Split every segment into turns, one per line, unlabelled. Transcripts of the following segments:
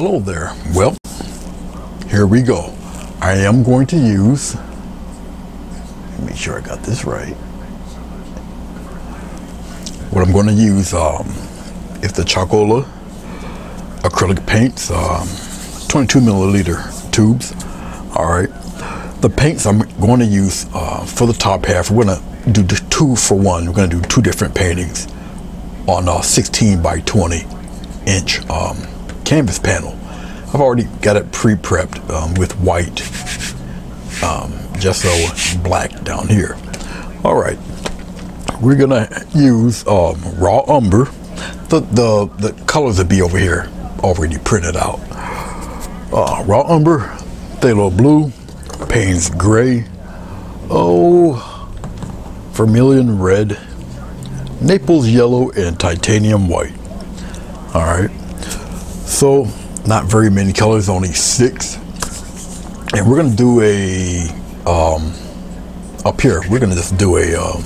Hello there. Well, here we go. I am going to use, make sure I got this right. What I'm going to use um, is the Chalkola acrylic paints, um, 22 milliliter tubes. All right. The paints I'm going to use uh, for the top half, we're going to do two for one. We're going to do two different paintings on a 16 by 20 inch um, canvas panel. I've already got it pre-prepped um, with white um, gesso black down here. All right, we're gonna use um, raw umber. The, the, the colors will be over here already printed out. Uh, raw umber, phthalo blue, Payne's gray, oh, vermilion red, Naples yellow, and titanium white. All right, so not very many colors, only six. And we're gonna do a, um, up here, we're gonna just do a um,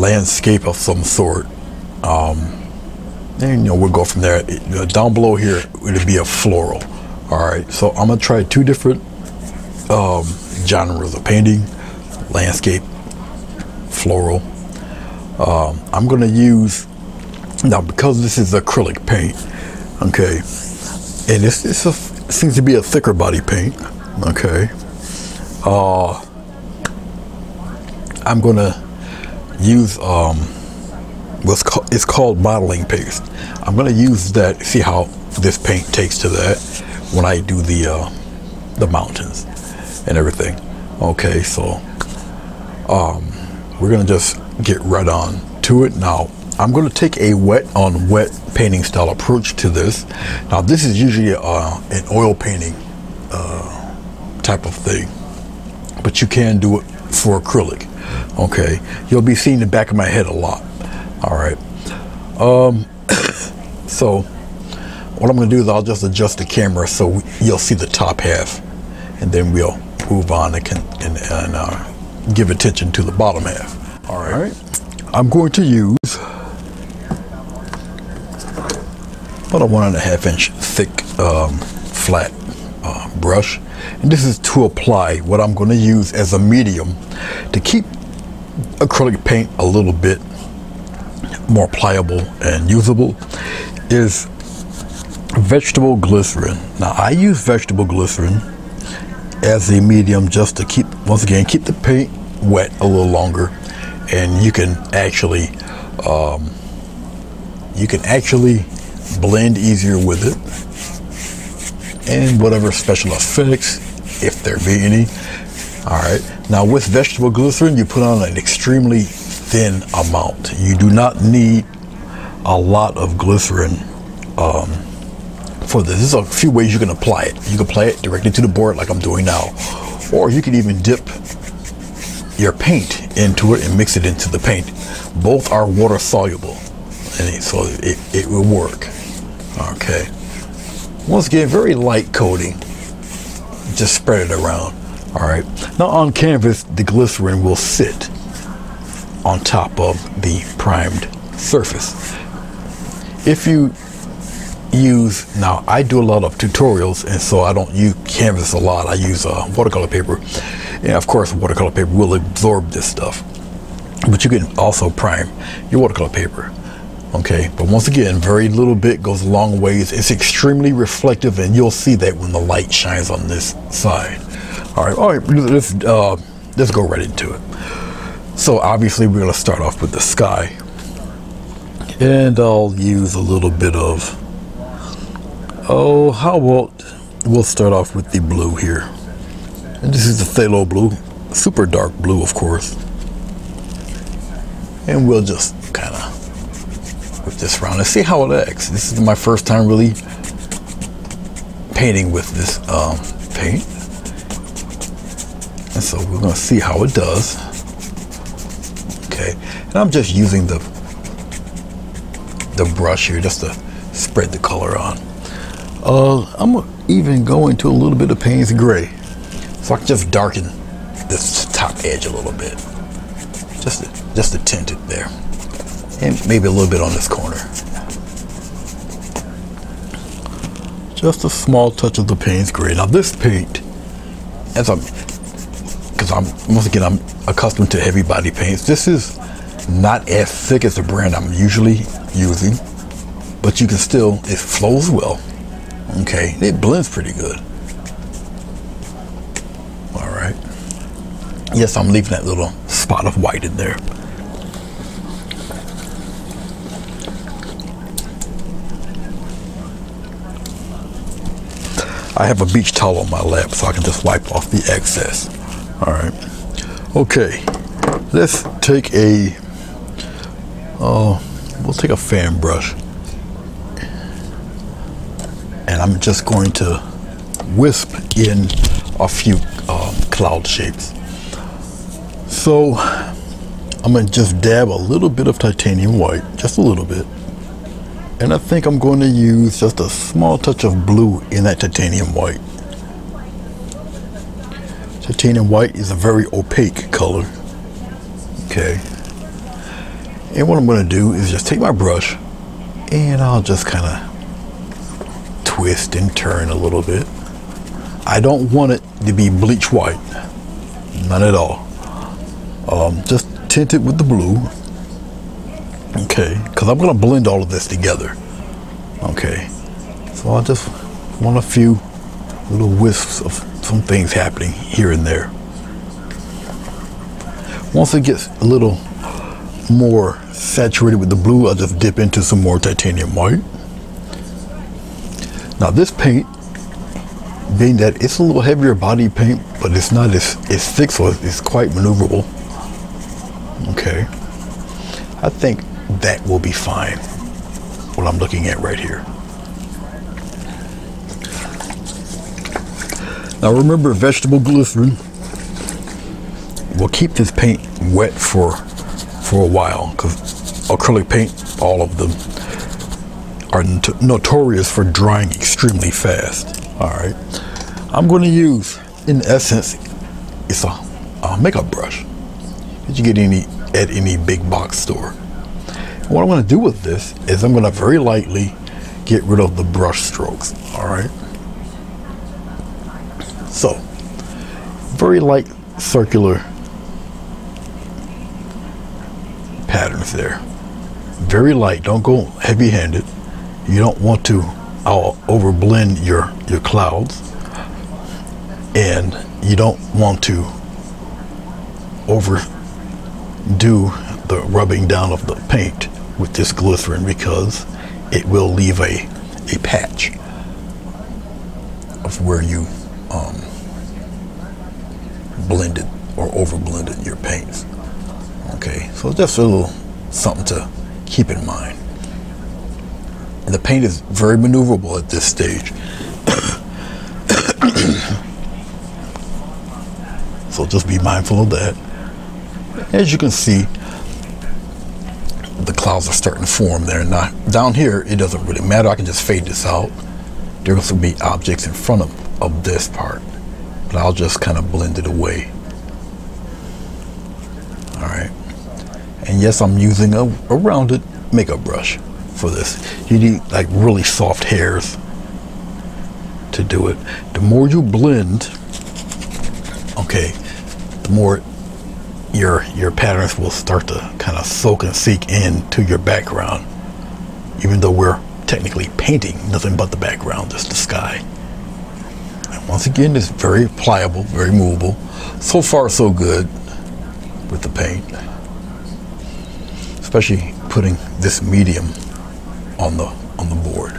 landscape of some sort. Um, and you know, we'll go from there. Down below here, it'll be a floral. All right, so I'm gonna try two different um, genres of painting, landscape, floral. Um, I'm gonna use now because this is acrylic paint, okay, and this this a, seems to be a thicker body paint, okay. Uh, I'm gonna use um, what's called it's called modeling paste. I'm gonna use that. See how this paint takes to that when I do the uh, the mountains and everything. Okay, so um, we're gonna just get right on to it now. I'm going to take a wet on wet painting style approach to this. Now this is usually uh, an oil painting uh, type of thing, but you can do it for acrylic. Okay, you'll be seeing the back of my head a lot. All right. Um, so what I'm going to do is I'll just adjust the camera so you'll see the top half, and then we'll move on and, can, and, and uh, give attention to the bottom half. All right. All right. I'm going to use about a one and a half inch thick um, flat uh, brush and this is to apply what I'm going to use as a medium to keep acrylic paint a little bit more pliable and usable is vegetable glycerin. Now I use vegetable glycerin as a medium just to keep, once again, keep the paint wet a little longer and you can actually, um, you can actually blend easier with it. And whatever special effects if there be any. All right. Now with vegetable glycerin you put on an extremely thin amount. You do not need a lot of glycerin um, for this. There's a few ways you can apply it. You can apply it directly to the board like I'm doing now. Or you can even dip your paint into it and mix it into the paint. Both are water soluble. And so it, it will work Okay. Once again, very light coating. Just spread it around. All right. Now on canvas, the glycerin will sit on top of the primed surface. If you use, now I do a lot of tutorials and so I don't use canvas a lot. I use uh, watercolor paper. And of course, watercolor paper will absorb this stuff. But you can also prime your watercolor paper okay but once again very little bit goes a long ways. It's extremely reflective and you'll see that when the light shines on this side. All right all right let's uh, let's go right into it. So obviously we're going to start off with the sky. And I'll use a little bit of oh how about we'll start off with the blue here. And this is the phthalo blue super dark blue of course. And we'll just kind of with this round and see how it acts. This is my first time really painting with this um, paint. And so we're gonna see how it does. Okay, and I'm just using the the brush here just to spread the color on. Uh, I'm even gonna even go into a little bit of Payne's gray. So I can just darken this top edge a little bit. Just to, just to tint it there and maybe a little bit on this corner. just a small touch of the Payne's gray. Now this paint, as I'm, because I'm once again I'm accustomed to heavy body paints. This is not as thick as the brand I'm usually using, but you can still it flows well. Okay, it blends pretty good. All right. Yes, I'm leaving that little spot of white in there. I have a beach towel on my lap so I can just wipe off the excess. All right. Okay. Let's take a, uh, we'll take a fan brush. And I'm just going to wisp in a few um, cloud shapes. So I'm going to just dab a little bit of titanium white, just a little bit. And I think I'm going to use just a small touch of blue in that titanium white. Titanium white is a very opaque color. Okay. And what I'm going to do is just take my brush and I'll just kind of twist and turn a little bit. I don't want it to be bleach white. None at all. Um, just tint it with the blue Okay, because I'm going to blend all of this together. Okay, so I just want a few little wisps of some things happening here and there. Once it gets a little more saturated with the blue, I'll just dip into some more titanium white. Now this paint, being that it's a little heavier body paint, but it's not as, as thick, so it's quite maneuverable. Okay. I think that will be fine. What I'm looking at right here. Now remember vegetable glycerin will keep this paint wet for for a while because acrylic paint, all of them are notorious for drying extremely fast. All right. I'm going to use, in essence, it's a, a makeup brush that you get any at any big box store. What I'm going to do with this is I'm going to very lightly get rid of the brush strokes. All right. So, very light circular patterns there. Very light. Don't go heavy handed. You don't want to uh, overblend your, your clouds. And you don't want to overdo the rubbing down of the paint with this glycerin because it will leave a, a patch of where you um, blended or over blended your paints. Okay, so just a little something to keep in mind. And the paint is very maneuverable at this stage. so just be mindful of that. As you can see, the clouds are starting to form there. Now, down here, it doesn't really matter. I can just fade this out. There will be objects in front of, of this part, but I'll just kind of blend it away. All right. And yes, I'm using a, a rounded makeup brush for this. You need like really soft hairs to do it. The more you blend, okay, the more your your patterns will start to kind of soak and seek into your background. Even though we're technically painting nothing but the background just the sky. And once again it's very pliable very movable. So far so good with the paint. Especially putting this medium on the on the board.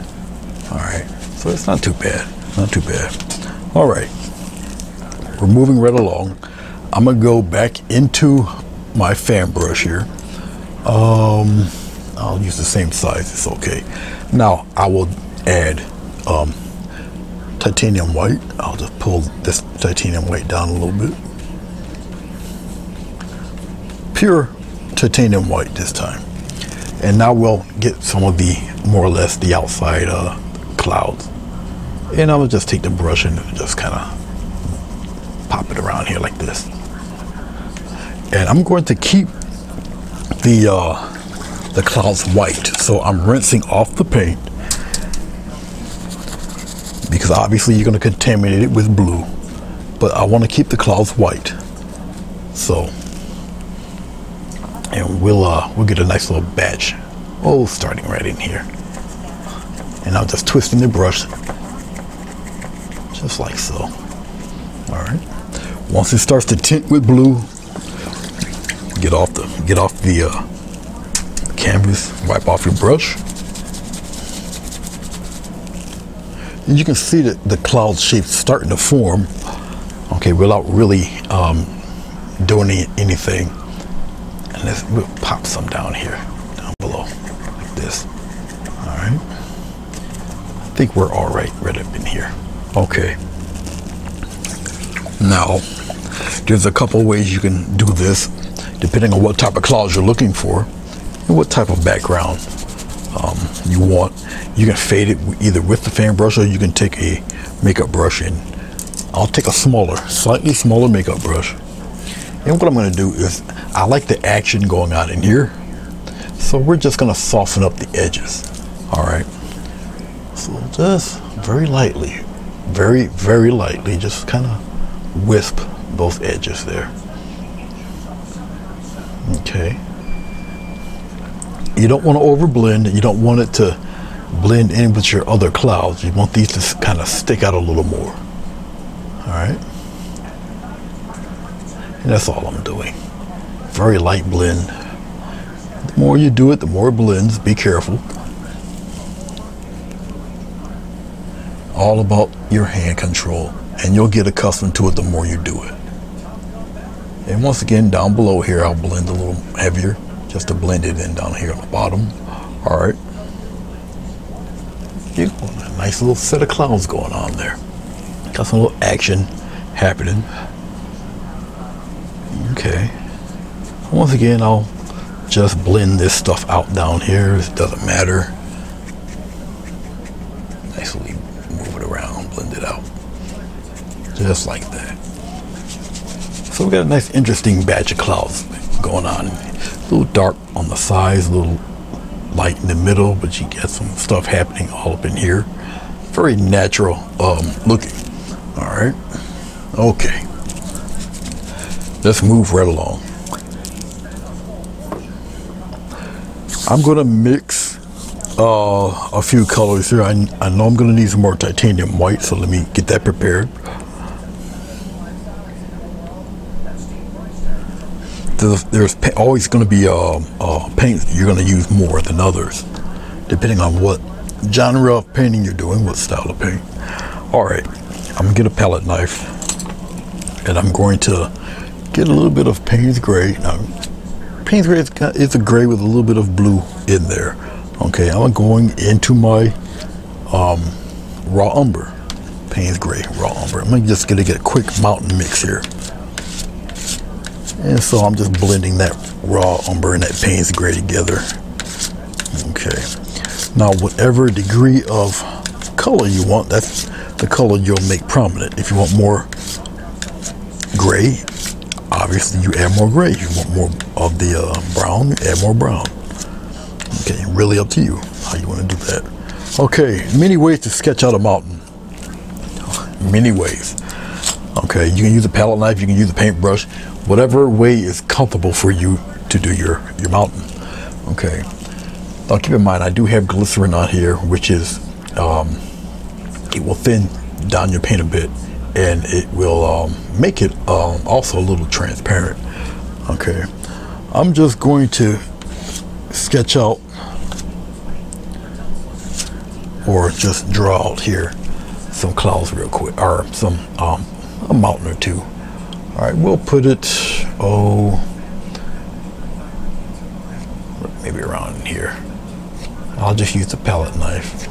All right so it's not too bad not too bad. All right we're moving right along I'm gonna go back into my fan brush here. Um, I'll use the same size, it's okay. Now I will add um, titanium white. I'll just pull this titanium white down a little bit. Pure titanium white this time. And now we'll get some of the, more or less, the outside uh, clouds. And I will just take the brush and just kind of pop it around here like this and I'm going to keep the uh, the clouds white so I'm rinsing off the paint because obviously you're going to contaminate it with blue. But I want to keep the clouds white. So, and we'll uh, we'll get a nice little batch. Oh, starting right in here. And I'm just twisting the brush, just like so. All right. Once it starts to tint with blue, get off the get off the uh, canvas, wipe off your brush. And you can see that the cloud shape starting to form, okay, without really um, doing any, anything. And let's we'll pop some down here, down below, like this. All right. I think we're all right right up in here. Okay. Now, there's a couple ways you can do this, depending on what type of clouds you're looking for and what type of background um, you want. You can fade it either with the fan brush or you can take a makeup brush and I'll take a smaller, slightly smaller makeup brush. And what I'm going to do is, I like the action going on in here. So we're just going to soften up the edges. All right. So just very lightly, very, very lightly, just kind of wisp those edges there. Okay. You don't want to overblend. You don't want it to blend in with your other clouds. You want these to kind of stick out a little more. All right. And that's all I'm doing. Very light blend. The more you do it, the more it blends. Be careful. All about your hand control. And you'll get accustomed to it the more you do it. And once again, down below here, I'll blend a little heavier just to blend it in down here on the bottom. All right. A nice little set of clouds going on there. Got some little action happening. Okay. Once again, I'll just blend this stuff out down here. It doesn't matter. Nicely move it around, blend it out. Just like that. So we've got a nice interesting batch of clouds going on. A little dark on the sides, a little light in the middle, but you get some stuff happening all up in here. Very natural um, looking. All right. Okay. Let's move right along. I'm going to mix uh, a few colors here. I, I know I'm going to need some more titanium white, so let me get that prepared. There's, there's always going to be uh, uh, paint you're going to use more than others, depending on what genre of painting you're doing, what style of paint. All right, I'm going to get a palette knife, and I'm going to get a little bit of Payne's Gray. Now, Payne's Gray is, is a gray with a little bit of blue in there. Okay, I'm going into my um, raw umber, Payne's Gray raw umber. I'm just going to get a quick mountain mix here. And so I'm just blending that raw umber and that Payne's gray together. Okay. Now, whatever degree of color you want, that's the color you'll make prominent. If you want more gray, obviously you add more gray. If You want more of the uh, brown, you add more brown. Okay, really up to you how you want to do that. Okay, many ways to sketch out a mountain. Many ways. Okay, you can use a palette knife, you can use a paintbrush, whatever way is comfortable for you to do your, your mountain. Okay. Now keep in mind, I do have glycerin on here, which is, um, it will thin down your paint a bit and it will um, make it um, also a little transparent. Okay. I'm just going to sketch out or just draw out here some clouds real quick or some um, a mountain or two all right, we'll put it, oh, maybe around here. I'll just use the palette knife.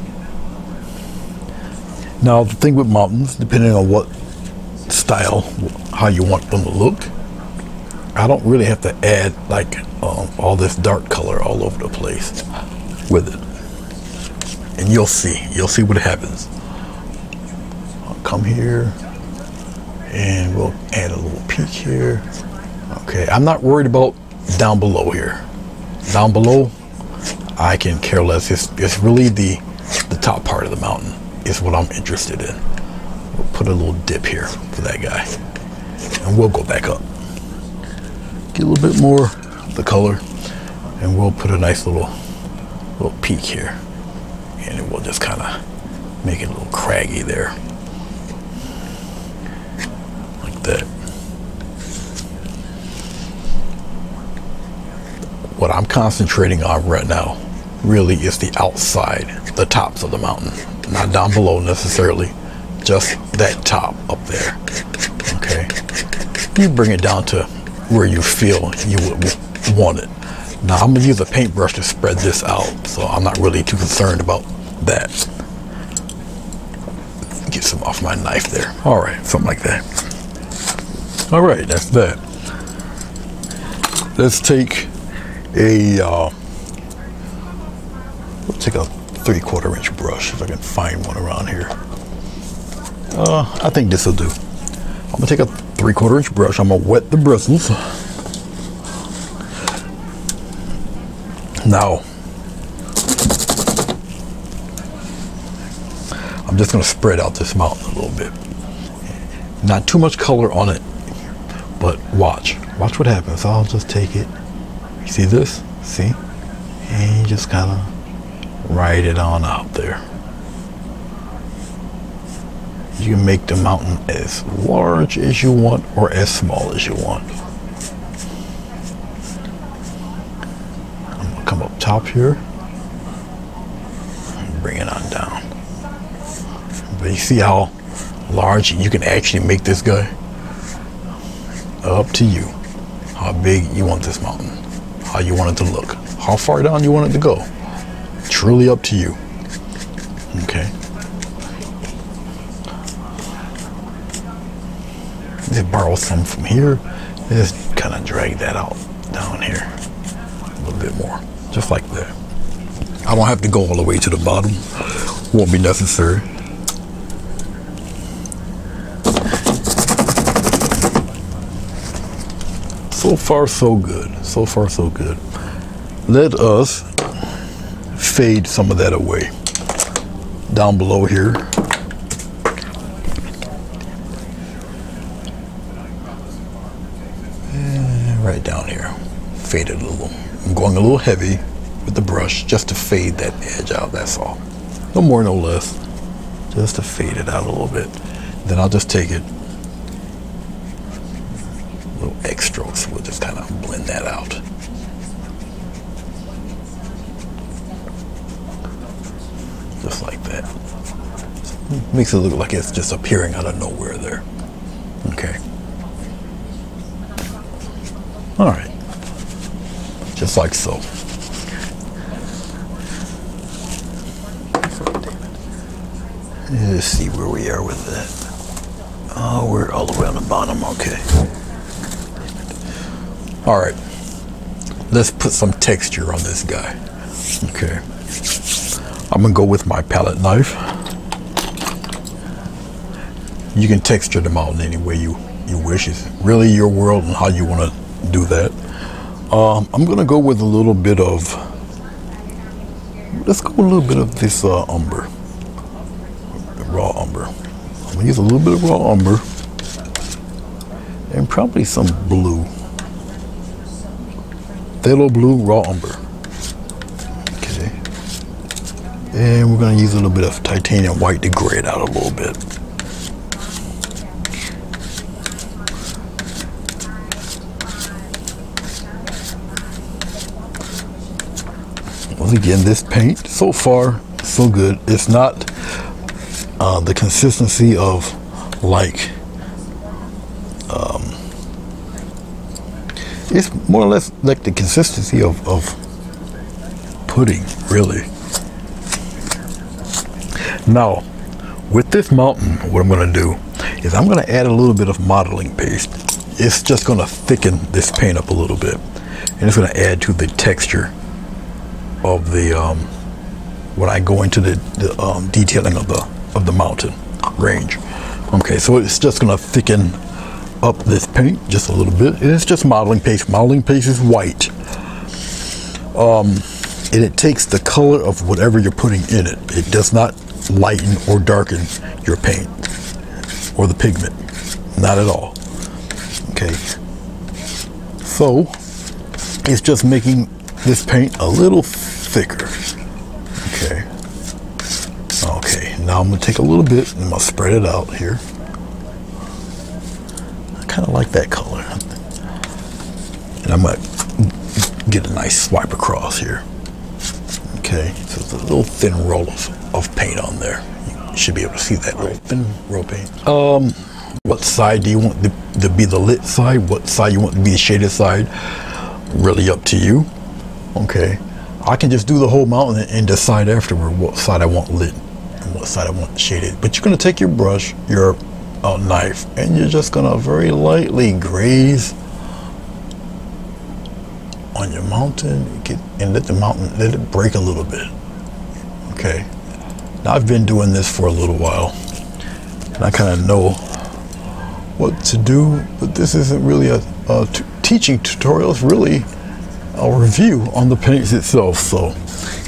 Now, the thing with mountains, depending on what style, how you want them to look, I don't really have to add like um, all this dark color all over the place with it. And you'll see, you'll see what happens. I'll come here, and we'll add a little peak here. Okay, I'm not worried about down below here. Down below, I can care less. It's, it's really the, the top part of the mountain. is what I'm interested in. We'll put a little dip here for that guy. And we'll go back up. Get a little bit more of the color. And we'll put a nice little little peak here. And it will just kind of make it a little craggy there. Like that. What I'm concentrating on right now really is the outside, the tops of the mountain. Not down below necessarily, just that top up there. Okay. You bring it down to where you feel you would want it. Now I'm gonna use a paintbrush to spread this out, so I'm not really too concerned about that. Get some off my knife there. All right, something like that. All right, that's that. Let's take a, uh, let's take a three quarter inch brush if I can find one around here. Uh, I think this will do. I'm gonna take a three quarter inch brush. I'm gonna wet the bristles. Now, I'm just gonna spread out this mountain a little bit. Not too much color on it, but watch. Watch what happens. I'll just take it. See this? See? And you just kind of ride it on out there. You can make the mountain as large as you want or as small as you want. I'm gonna come up top here and bring it on down. But you see how large you can actually make this guy? Up to you. How big you want this mountain. How you want it to look. How far down you want it to go. Truly up to you. Okay. Just borrow some from here. Just kind of drag that out down here a little bit more, just like that. I don't have to go all the way to the bottom. Won't be necessary. So far, so good. So far, so good. Let us fade some of that away. Down below here, eh, right down here. Fade it a little. I'm going a little heavy with the brush just to fade that edge out, that's all. No more, no less. Just to fade it out a little bit. Then I'll just take it, little X strokes, we'll just kind of blend that out. Just like that. Makes it look like it's just appearing out of nowhere there. Okay. All right. Just like so. Let's see where we are with that. Oh, we're all the way on the bottom. Okay. All right. Let's put some texture on this guy. Okay. I'm to go with my palette knife. You can texture the in any way you, you wish. It's really your world and how you want to do that. Um, I'm gonna go with a little bit of. Let's go with a little bit of this uh, umber, raw umber. I'm gonna use a little bit of raw umber and probably some blue, phthalo blue raw umber. Okay, and we're gonna use a little bit of titanium white to gray it out a little bit. Once again, this paint, so far, so good. It's not uh, the consistency of like, it's more or less like the consistency of, of pudding, really. Now, with this mountain, what I'm going to do is I'm going to add a little bit of modeling paste. It's just going to thicken this paint up a little bit. And it's going to add to the texture of the um, when I go into the, the um, detailing of the of the mountain range. Okay, so it's just gonna thicken up this paint just a little bit. And it's just modeling paste. Modeling paste is white. Um, and it takes the color of whatever you're putting in it. It does not lighten or darken your paint or the pigment. Not at all. Okay. So it's just making this paint a little thicker. Okay. Okay, now I'm gonna take a little bit and I'm gonna spread it out here. Kind of like that color. And I'm gonna get a nice swipe across here. Okay, so it's a little thin roll of, of paint on there. You should be able to see that little thin roll paint. Um, what side do you want to, to be the lit side? What side you want to be the shaded side? Really up to you. Okay, I can just do the whole mountain and decide afterward what side I want lit and what side I want shaded. But you're gonna take your brush, your uh, knife, and you're just gonna very lightly graze on your mountain. Get, and let the mountain let it break a little bit okay? Now I've been doing this for a little while and I kind of know what to do but this isn't really a, a teaching tutorial. It's really a review on the paints itself so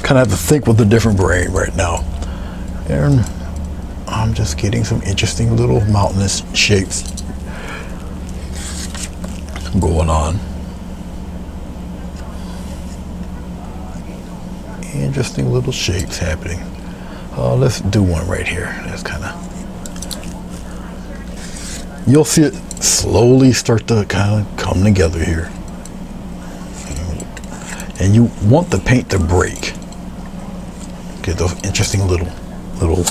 kind of have to think with a different brain right now. And I'm just getting some interesting little mountainous shapes going on interesting little shapes happening. Uh, let's do one right here. That's kind of. You'll see it slowly start to kind of come together here. And you want the paint to break. Get those interesting little little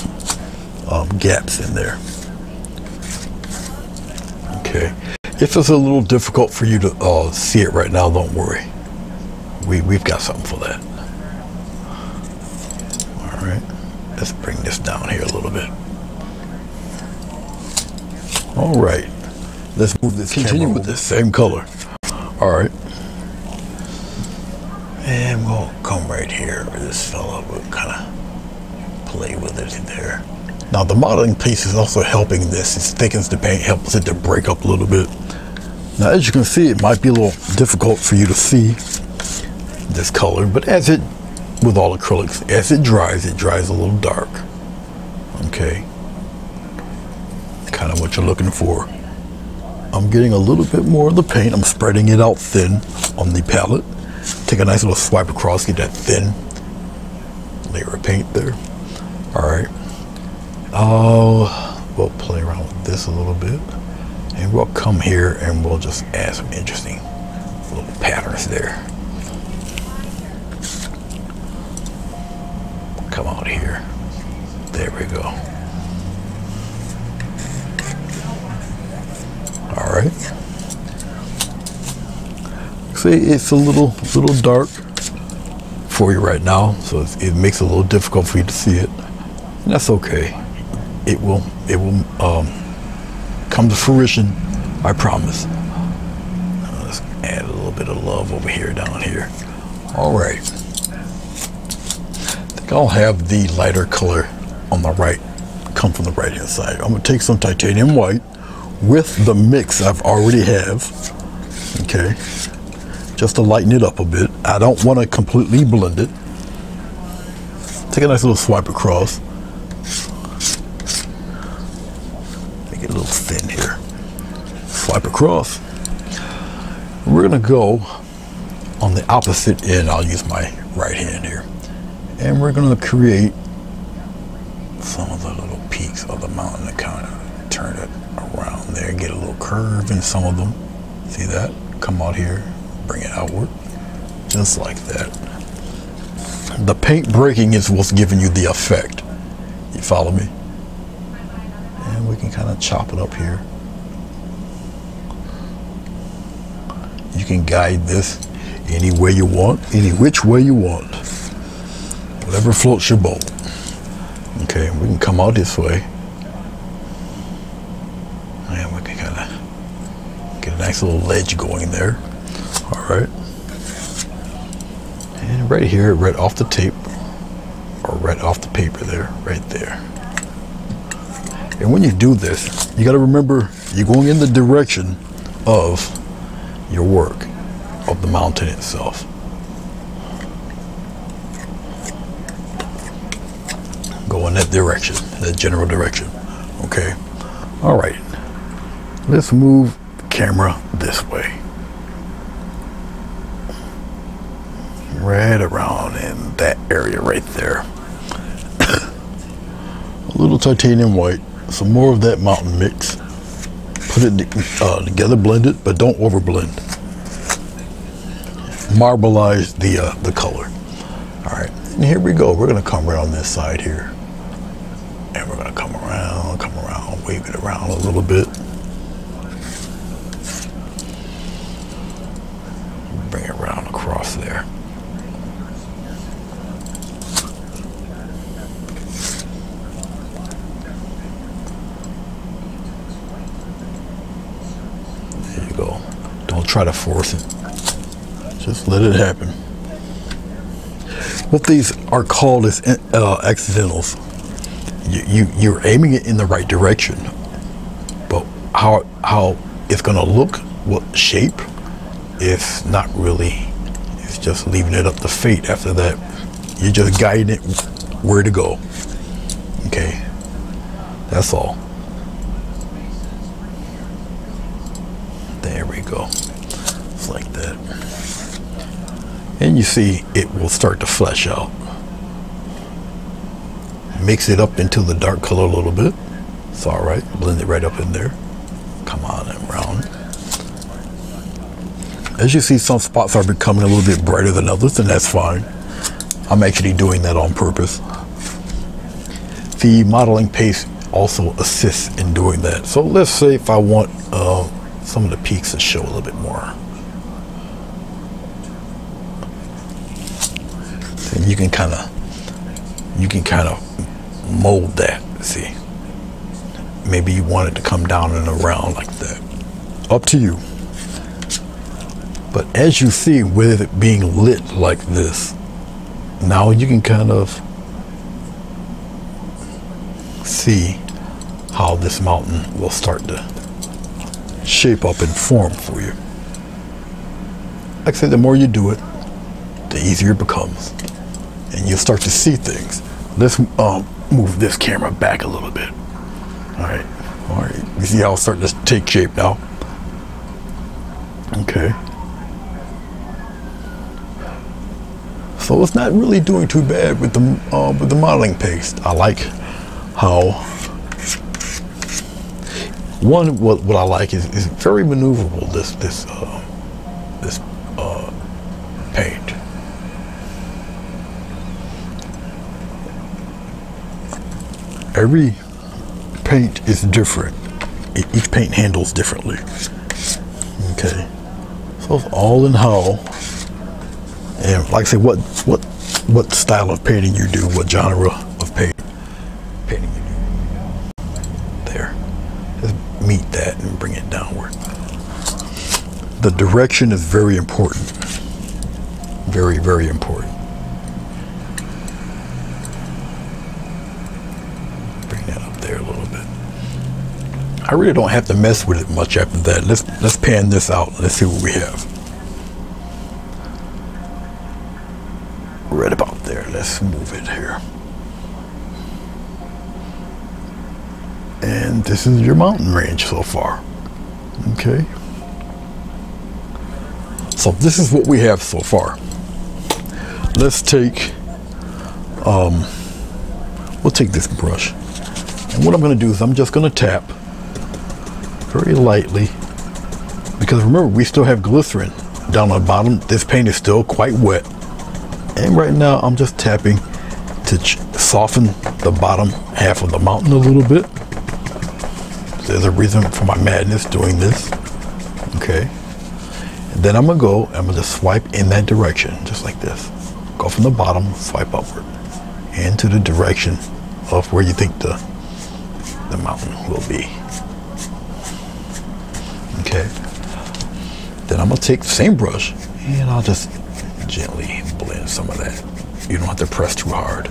um, gaps in there. Okay. If it's a little difficult for you to uh, see it right now, don't worry. We, we've got something for that. All right, let's bring this down here a little bit. All right, let's move this Continue with the same color. All right. And we'll come right here where this fella will kind of play with it there. Now the modeling paste is also helping this. It thickens the paint, helps it to break up a little bit. Now as you can see, it might be a little difficult for you to see this color, but as it with all acrylics. As it dries, it dries a little dark. Okay. Kind of what you're looking for. I'm getting a little bit more of the paint. I'm spreading it out thin on the palette. Take a nice little swipe across, get that thin layer of paint there. All right. Oh, we'll play around with this a little bit. And we'll come here and we'll just add some interesting little patterns there. come out here. There we go. All right. See, it's a little little dark for you right now, so it makes it a little difficult for you to see it. And that's okay. It will it will um, come to fruition. I promise. let's add a little bit of love over here down here. All right. I think I'll have the lighter color on the right come from the right hand side. I'm gonna take some titanium white with the mix I've already have, okay, just to lighten it up a bit. I don't want to completely blend it. Take a nice little swipe across. Make it a little thin here. Across. We're gonna go on the opposite end. I'll use my right hand here. And we're going to create some of the little peaks of the mountain to kind of turn it around there, get a little curve in some of them. See that? Come out here, bring it outward, just like that. The paint breaking is what's giving you the effect. You follow me? And we can kind of chop it up here. You can guide this any way you want, any which way you want whatever floats your boat. Okay, we can come out this way. Oh, and we can kind of get a nice little ledge going there. All right. And right here, right off the tape, or right off the paper there, right there. And when you do this, you got to remember you're going in the direction of your work, of the mountain itself. Go in that direction, that general direction. Okay. All right. Let's move camera this way. Right around in that area right there. A little titanium white, some more of that mountain mix. Put it uh, together, blend it, but don't overblend. Marbleize the uh, the color. All right, and here we go. We're gonna come right on this side here, and we're gonna come around, come around, wave it around a little bit. Bring it around across there. There you go. Don't try to force it. Just let it happen. What these are called is uh, accidentals. You, you you're aiming it in the right direction, but how how it's gonna look, what shape, is not really. It's just leaving it up to fate. After that, you're just guiding it where to go. Okay, that's all. There we go. It's like that. And you see it will start to flesh out. Mix it up into the dark color a little bit. It's all right. Blend it right up in there. Come on and round. As you see, some spots are becoming a little bit brighter than others, and that's fine. I'm actually doing that on purpose. The modeling paste also assists in doing that. So let's say if I want uh, some of the peaks to show a little bit more. You can kind of, you can kind of mold that, see. Maybe you want it to come down and around like that. Up to you. But as you see, with it being lit like this, now you can kind of see how this mountain will start to shape up and form for you. Like I said, the more you do it, the easier it becomes. And you'll start to see things. Let's um, move this camera back a little bit. All right. All right. You see how it's starting to take shape now? Okay. So it's not really doing too bad with the uh, with the modeling paste. I like how one what, what I like is, is very maneuverable. This this uh, this uh, paint. Every paint is different. Each paint handles differently. Okay, so it's all in how and like I say, what what what style of painting you do, what genre of paint painting you do. There, just meet that and bring it downward. The direction is very important. Very very important. I really don't have to mess with it much after that. Let's let's pan this out. Let's see what we have. right about there. Let's move it here. And this is your mountain range so far. Okay. So this is what we have so far. Let's take, um, we'll take this brush. And what I'm going to do is I'm just going to tap very lightly because remember we still have glycerin down on the bottom. This paint is still quite wet. And right now I'm just tapping to soften the bottom half of the mountain a little bit. There's a reason for my madness doing this. Okay. And then I'm gonna go, I'm gonna just swipe in that direction, just like this. Go from the bottom, swipe upward into the direction of where you think the, the mountain will be. Okay. Then I'm gonna take the same brush and I'll just gently blend some of that. You don't have to press too hard.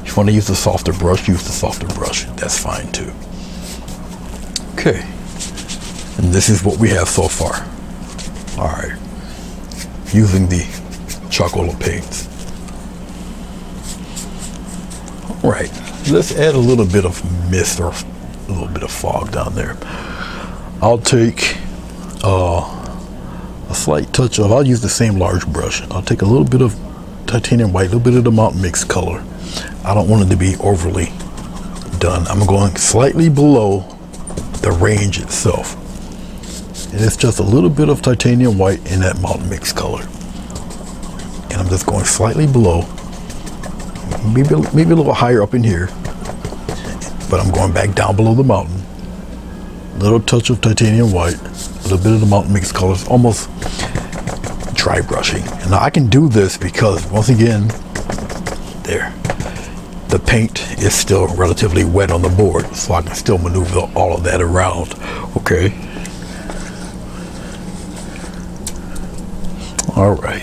If you want to use a softer brush, use the softer brush. That's fine too. Okay. And this is what we have so far. All right. Using the Chalkola paints. All right. Let's add a little bit of mist or a little bit of fog down there. I'll take uh, a slight touch of, I'll use the same large brush. I'll take a little bit of titanium white, a little bit of the mountain mix color. I don't want it to be overly done. I'm going slightly below the range itself. And it's just a little bit of titanium white in that mountain mix color. And I'm just going slightly below, maybe, maybe a little higher up in here, but I'm going back down below the mountain. Little touch of titanium white, a little bit of the mountain mix colors, almost dry brushing. Now I can do this because once again, there, the paint is still relatively wet on the board, so I can still maneuver all of that around. Okay. All right.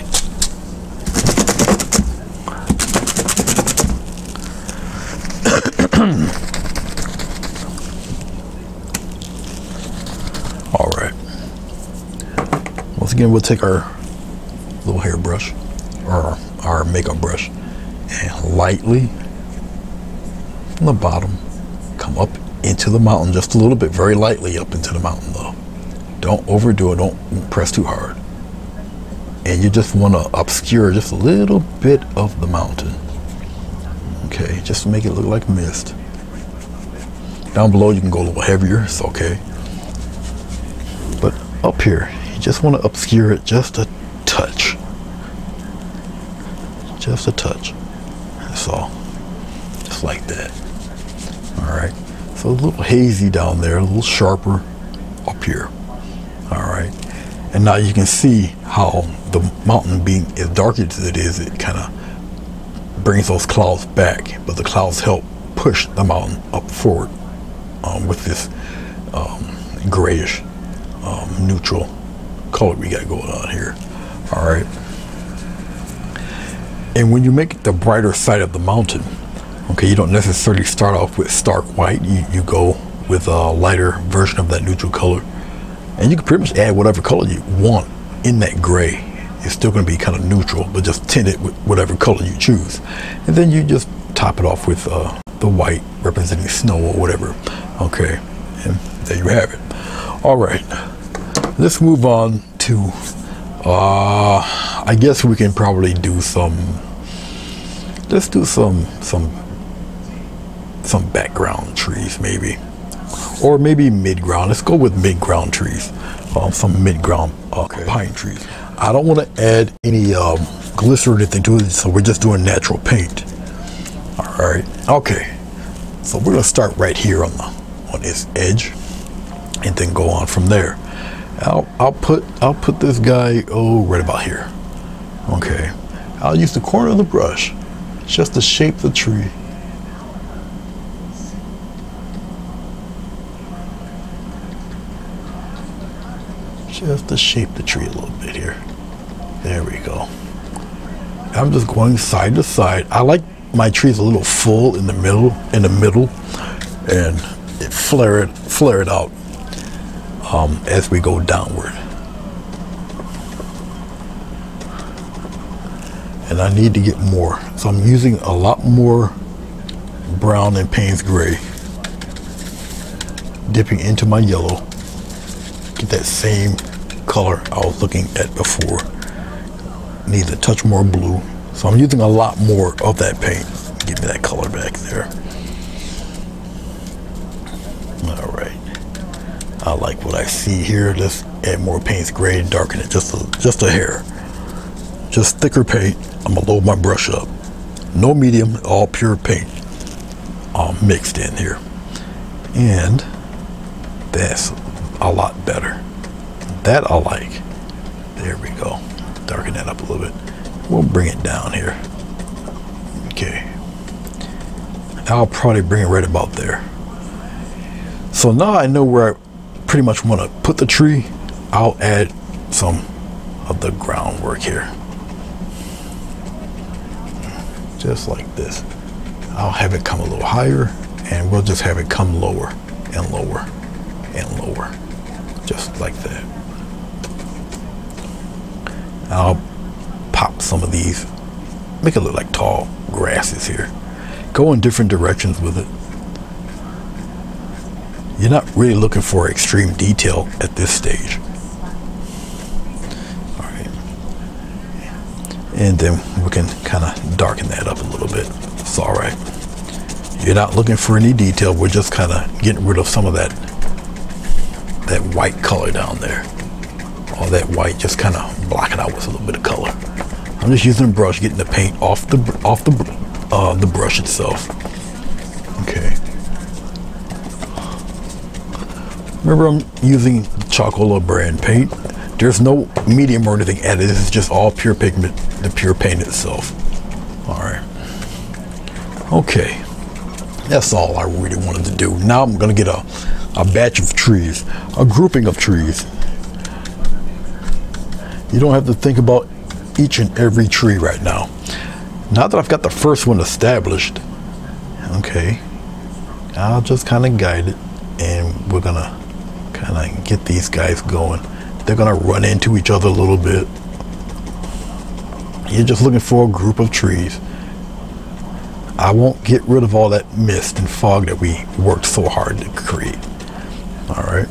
all right. Once again, we'll take our little hairbrush or our makeup brush and lightly from the bottom come up into the mountain just a little bit very lightly up into the mountain though. Don't overdo it. Don't press too hard. And you just want to obscure just a little bit of the mountain. Okay just to make it look like mist. Down below you can go a little heavier. It's okay. But up here you just want to obscure it just a touch. Just a touch. That's all. Just like that. All right. So a little hazy down there a little sharper up here. All right. And now you can see how the mountain being as dark as it is it kind of brings those clouds back. But the clouds help push the mountain up forward um, with this um, grayish um, neutral color we got going on here all right? And when you make the brighter side of the mountain okay you don't necessarily start off with stark white. You, you go with a lighter version of that neutral color. And you can pretty much add whatever color you want in that gray. It's still going to be kind of neutral but just tint it with whatever color you choose. And then you just top it off with uh, the white representing snow or whatever okay? And there you have it. All right let's move on to uh i guess we can probably do some let's do some some some background trees maybe. Or maybe mid-ground. Let's go with mid-ground trees. Um, some mid-ground uh, okay. pine trees. I don't want to add any um, glitter or anything to it so we're just doing natural paint. All right okay. So we're to start right here on the on this edge and then go on from there I'll, I'll put I'll put this guy oh right about here. Okay. I'll use the corner of the brush just to shape the tree. Just to shape the tree a little bit here. There we go. I'm just going side to side. I like my trees a little full in the middle in the middle and it flare it flare it out um, as we go downward. And I need to get more. So I'm using a lot more brown and Payne's gray. Dipping into my yellow. Get that same color I was looking at before. Need a touch more blue. So I'm using a lot more of that paint. Give me that color back there. All right. I like what I see here. Let's add more Payne's gray, and darken it just a, just a hair. Just thicker paint. I'm gonna load my brush up. No medium, all pure paint all mixed in here. And that's a lot better. That I like. There we go. Darken that up a little bit. We'll bring it down here. Okay. I'll probably bring it right about there. So now I know where pretty much want to put the tree. I'll add some of the groundwork here. Just like this. I'll have it come a little higher and we'll just have it come lower and lower and lower. Just like that. I'll pop some of these, make it look like tall grasses here. go in different directions with it. You're not really looking for extreme detail at this stage. All right. And then we can kind of darken that up a little bit. It's all right. You're not looking for any detail. We're just kind of getting rid of some of that that white color down there. All that white just kind of blocking out with a little bit of color. I'm just using a brush, getting the paint off the off the uh, the brush itself. Okay. Remember, I'm using Chalkola brand paint. There's no medium or anything added. This is just all pure pigment, the pure paint itself. All right. Okay. That's all I really wanted to do. Now I'm going to get a, a batch of trees, a grouping of trees. You don't have to think about each and every tree right now. Now that I've got the first one established, okay, I'll just kind of guide it and we're gonna kind of get these guys going. They're gonna run into each other a little bit. You're just looking for a group of trees. I won't get rid of all that mist and fog that we worked so hard to create. All right.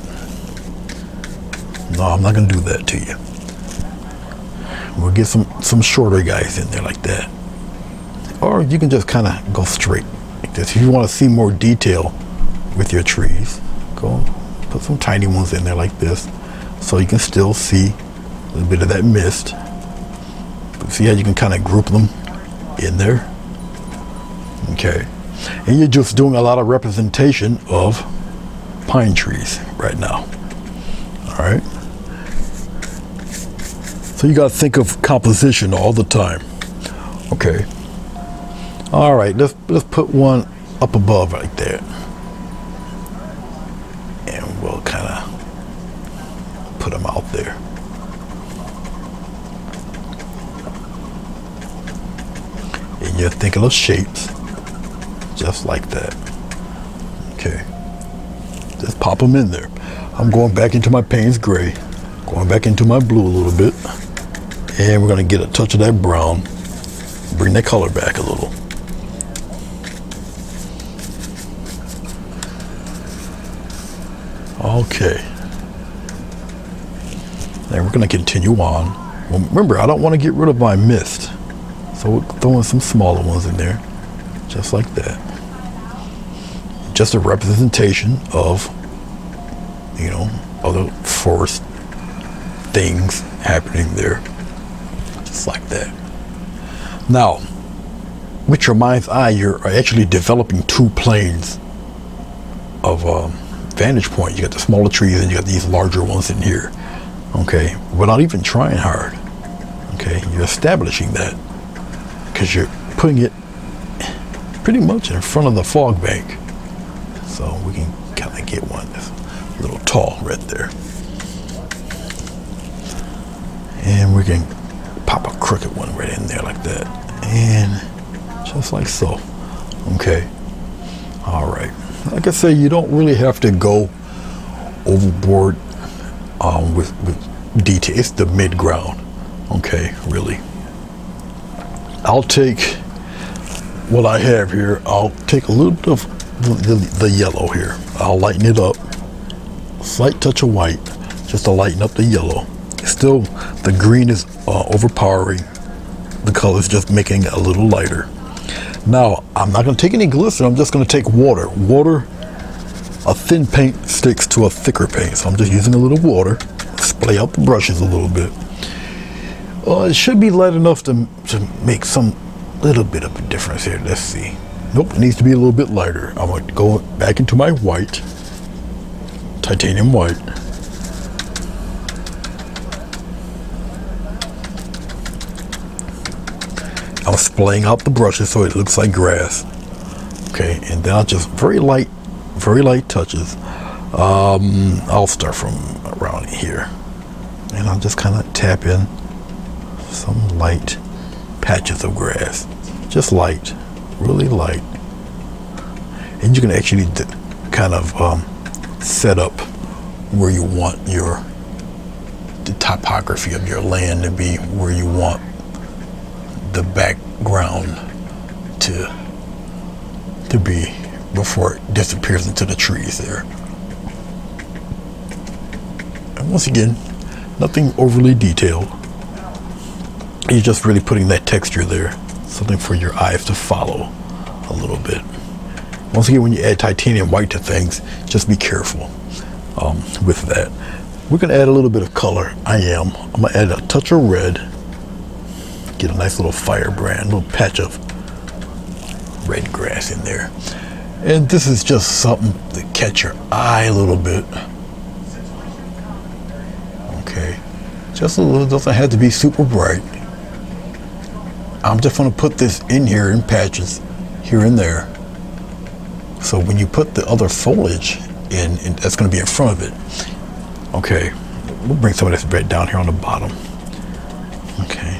No, I'm not gonna do that to you. We'll get some some shorter guys in there like that. Or you can just kind of go straight like this. If you want to see more detail with your trees, go put some tiny ones in there like this so you can still see a little bit of that mist. See how you can kind of group them in there? Okay. And you're just doing a lot of representation of pine trees right now. All right. So you got to think of composition all the time. Okay. All right, let's let's put one up above right there. And we'll kind of put them out there. And you're thinking of shapes just like that. Okay. Just pop them in there. I'm going back into my Payne's gray, going back into my blue a little bit. And we're going to get a touch of that brown, bring that color back a little. Okay. And we're going to continue on. Remember, I don't want to get rid of my mist. So we're throwing some smaller ones in there, just like that. Just a representation of, you know, other forest things happening there. Just like that. Now, with your mind's eye, you're actually developing two planes of um, vantage point. You got the smaller trees and you got these larger ones in here. Okay, without even trying hard. Okay, you're establishing that because you're putting it pretty much in front of the fog bank. So we can kind of get one that's a little tall right there. And we can pop a crooked one right in there like that. And just like so. Okay. All right like I say, you don't really have to go overboard um, with, with detail. It's the mid ground, okay, really. I'll take what I have here. I'll take a little bit of the, the, the yellow here. I'll lighten it up. Slight touch of white, just to lighten up the yellow. Still, the green is uh, overpowering. The color is just making it a little lighter. Now, I'm not going to take any glycerin. I'm just going to take water. Water, a thin paint sticks to a thicker paint. So I'm just using a little water. Splay out the brushes a little bit. Uh, it should be light enough to, to make some little bit of a difference here. Let's see. Nope, it needs to be a little bit lighter. I'm going to go back into my white, titanium white. I'm splaying out the brushes so it looks like grass. Okay, and then I'll just very light, very light touches. Um, I'll start from around here. And I'll just kind of tap in some light patches of grass. Just light, really light. And you can actually kind of um, set up where you want your the topography of your land to be where you want the background to to be before it disappears into the trees there. And once again, nothing overly detailed. You're just really putting that texture there, something for your eyes to follow a little bit. Once again, when you add titanium white to things, just be careful um, with that. We're gonna add a little bit of color. I am. I'm gonna add a touch of red. Get a nice little firebrand, little patch of red grass in there. And this is just something to catch your eye a little bit. Okay. Just a little, doesn't have to be super bright. I'm just gonna put this in here in patches, here and there. So when you put the other foliage in, in that's gonna be in front of it. Okay, we'll bring some of this red down here on the bottom. Okay,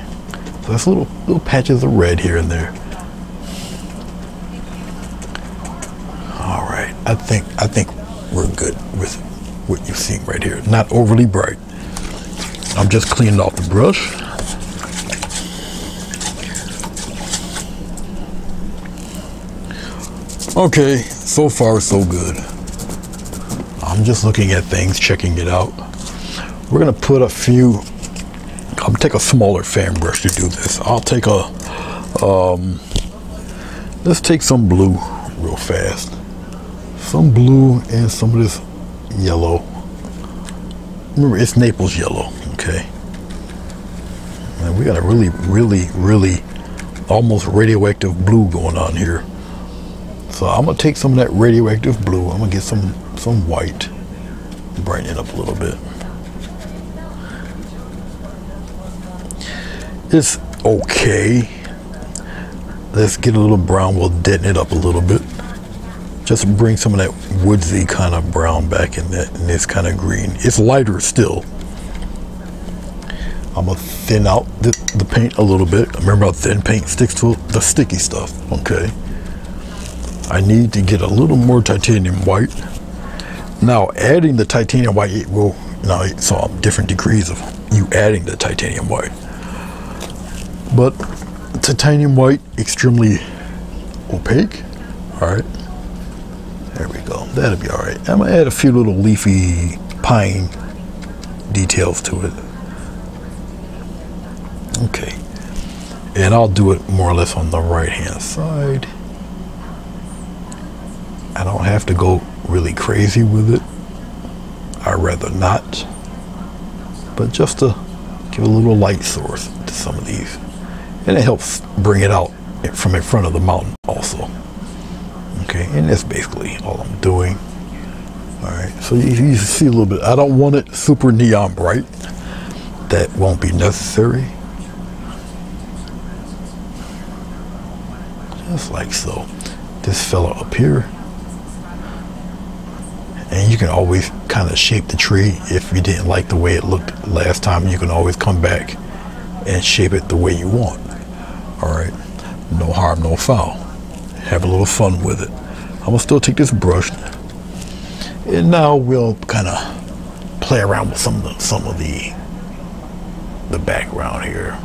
so that's little little patches of red here and there. All right, I think I think we're good with what you're seeing right here. Not overly bright. I'm just cleaning off the brush. Okay, so far so good. I'm just looking at things, checking it out. We're gonna put a few, I'll take a smaller fan brush to do this. I'll take a, um, let's take some blue real fast. Some blue and some of this yellow. Remember, it's Naples yellow, okay? And we got a really, really, really almost radioactive blue going on here. So I'm gonna take some of that radioactive blue. I'm gonna get some some white, brighten it up a little bit. It's okay. Let's get a little brown. We'll deaden it up a little bit. Just bring some of that woodsy kind of brown back in that in this kind of green. It's lighter still. I'm gonna thin out the, the paint a little bit. Remember how thin paint sticks to the sticky stuff, okay? I need to get a little more titanium white. Now, adding the titanium white it will, now all different degrees of you adding the titanium white. But titanium white, extremely opaque. All right, there we go. That'll be all right. I'm gonna add a few little leafy pine details to it. Okay, and I'll do it more or less on the right hand side. I don't have to go really crazy with it. I'd rather not. But just to give a little light source to some of these. And it helps bring it out from in front of the mountain also. Okay, and that's basically all I'm doing. All right, so you, you see a little bit. I don't want it super neon bright. That won't be necessary. Just like so. This fella up here and you can always kind of shape the tree. If you didn't like the way it looked last time you can always come back and shape it the way you want. All right no harm no foul. Have a little fun with it. I'm gonna still take this brush. And now we'll kind of play around with some of the some of the the background here.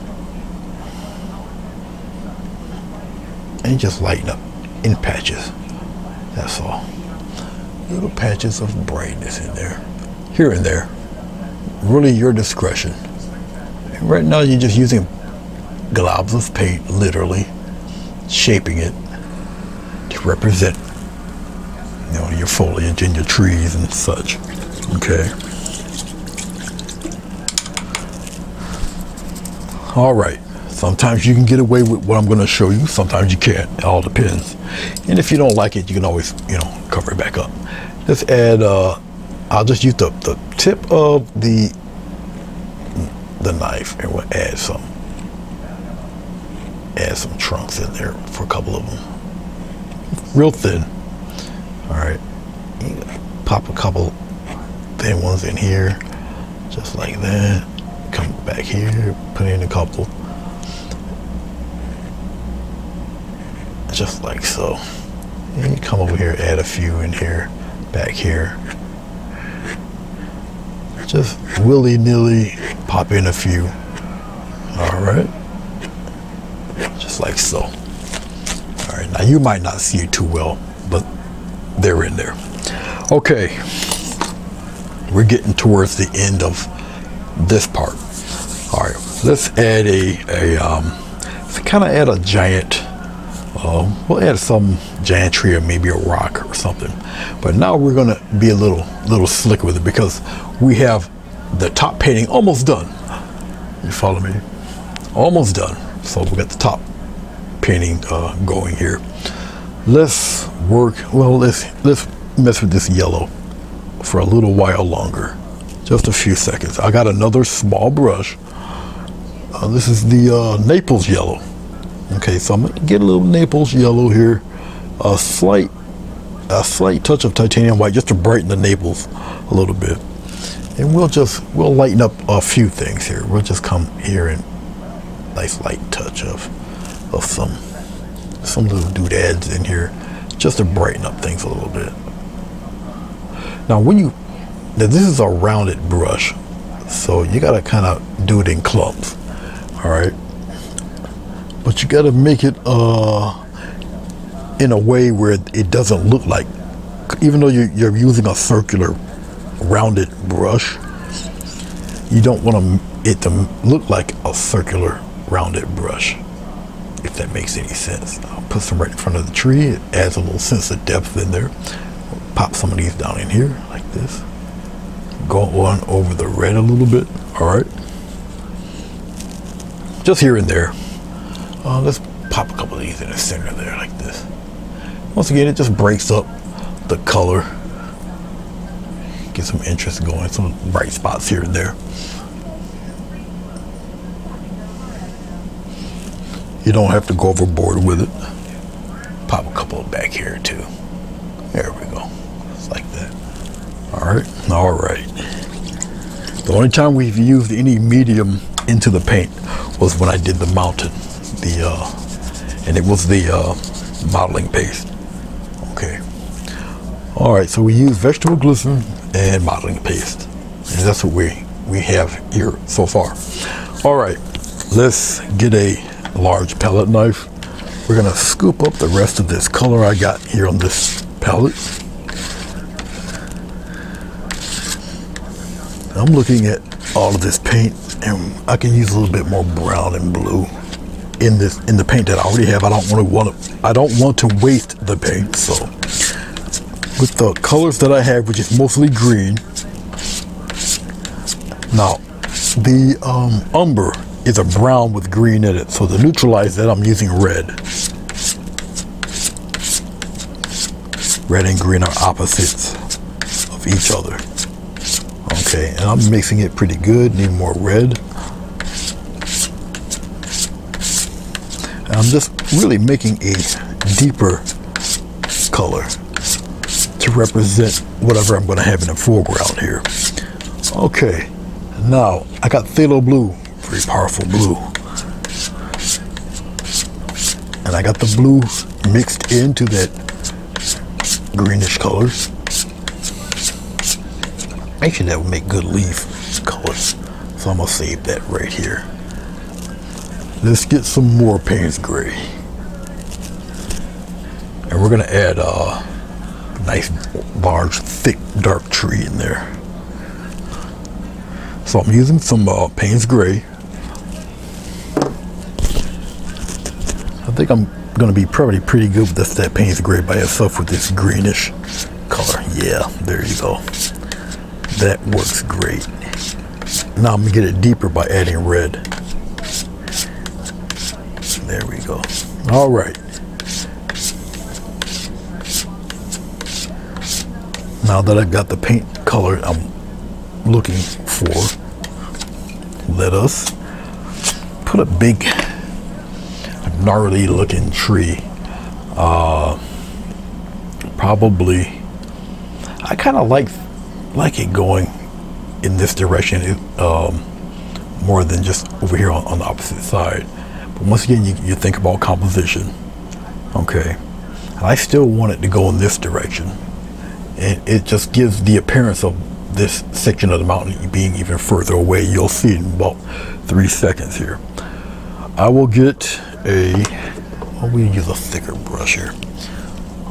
And just lighten up in patches. That's all little patches of brightness in there, here and there. Really your discretion. And right now you're just using globs of paint, literally, shaping it to represent you know, your foliage and your trees and such. Okay. All right. Sometimes you can get away with what I'm going to show you. Sometimes you can't. It all depends. And if you don't like it, you can always, you know, cover it back up. Let's add, uh, I'll just use the, the tip of the, the knife and we'll add some, add some trunks in there for a couple of them. Real thin. All right. Pop a couple thin ones in here, just like that. Come back here, put in a couple. Just like so. And you come over here, add a few in here, back here. Just willy-nilly pop in a few. All right. Just like so. All right, now you might not see it too well, but they're in there. Okay, we're getting towards the end of this part. All right, let's add a, a um, kind of add a giant, uh, we'll add some giant tree or maybe a rock or something. But now we're gonna be a little, little slick with it because we have the top painting almost done. You follow me? Almost done. So we got the top painting uh, going here. Let's work, well, let's, let's mess with this yellow for a little while longer. Just a few seconds. I got another small brush. Uh, this is the uh, Naples yellow. Okay, so I'm gonna get a little Naples yellow here. A slight, a slight touch of titanium white just to brighten the Naples a little bit. And we'll just, we'll lighten up a few things here. We'll just come here and nice light touch of, of some, some little doodads in here just to brighten up things a little bit. Now when you, now this is a rounded brush, so you gotta kind of do it in clumps, all right? But you gotta make it uh, in a way where it doesn't look like, even though you're, you're using a circular rounded brush, you don't want to it to look like a circular rounded brush, if that makes any sense. I'll put some right in front of the tree. It adds a little sense of depth in there pop some of these down in here like this. Go on over the red a little bit. All right. Just here and there. Uh, let's pop a couple of these in the center there like this. Once again, it just breaks up the color. Get some interest going, some bright spots here and there. You don't have to go overboard with it. Pop a couple back here too. There we go. Just like that. All right, all right. The only time we've used any medium into the paint was when I did the mountain, the uh, and it was the uh, modeling paste. Okay. All right, so we use vegetable glycerin and modeling paste, and that's what we we have here so far. All right, let's get a large palette knife. We're gonna scoop up the rest of this color I got here on this palette. I'm looking at all of this paint and I can use a little bit more brown and blue in this in the paint that I already have. I don't want to want to I don't want to waste the paint. So with the colors that I have, which is mostly green. Now the um, umber is a brown with green in it. So to neutralize that, I'm using red. Red and green are opposites of each other. Okay, and I'm mixing it pretty good. Need more red. I'm just really making a deeper color to represent whatever I'm going to have in the foreground here. Okay, now I got phthalo blue, very powerful blue. And I got the blue mixed into that greenish color. Actually, that would make good leaf colors. So I'm gonna save that right here. Let's get some more Payne's Gray. And we're gonna add a nice, large, thick, dark tree in there. So I'm using some uh, Payne's Gray. I think I'm gonna be probably pretty good with this, that Payne's Gray by itself with this greenish color. Yeah, there you go. That works great. Now I'm gonna get it deeper by adding red. There we go. All right. Now that I've got the paint color I'm looking for, let us put a big, gnarly looking tree. Uh, probably, I kind of like like it going in this direction um, more than just over here on, on, the opposite side. Once again, you, you think about composition. Okay. I still want it to go in this direction. And it just gives the appearance of this section of the mountain being even further away. You'll see in about three seconds here. I will get a, Oh, we use a thicker brush here.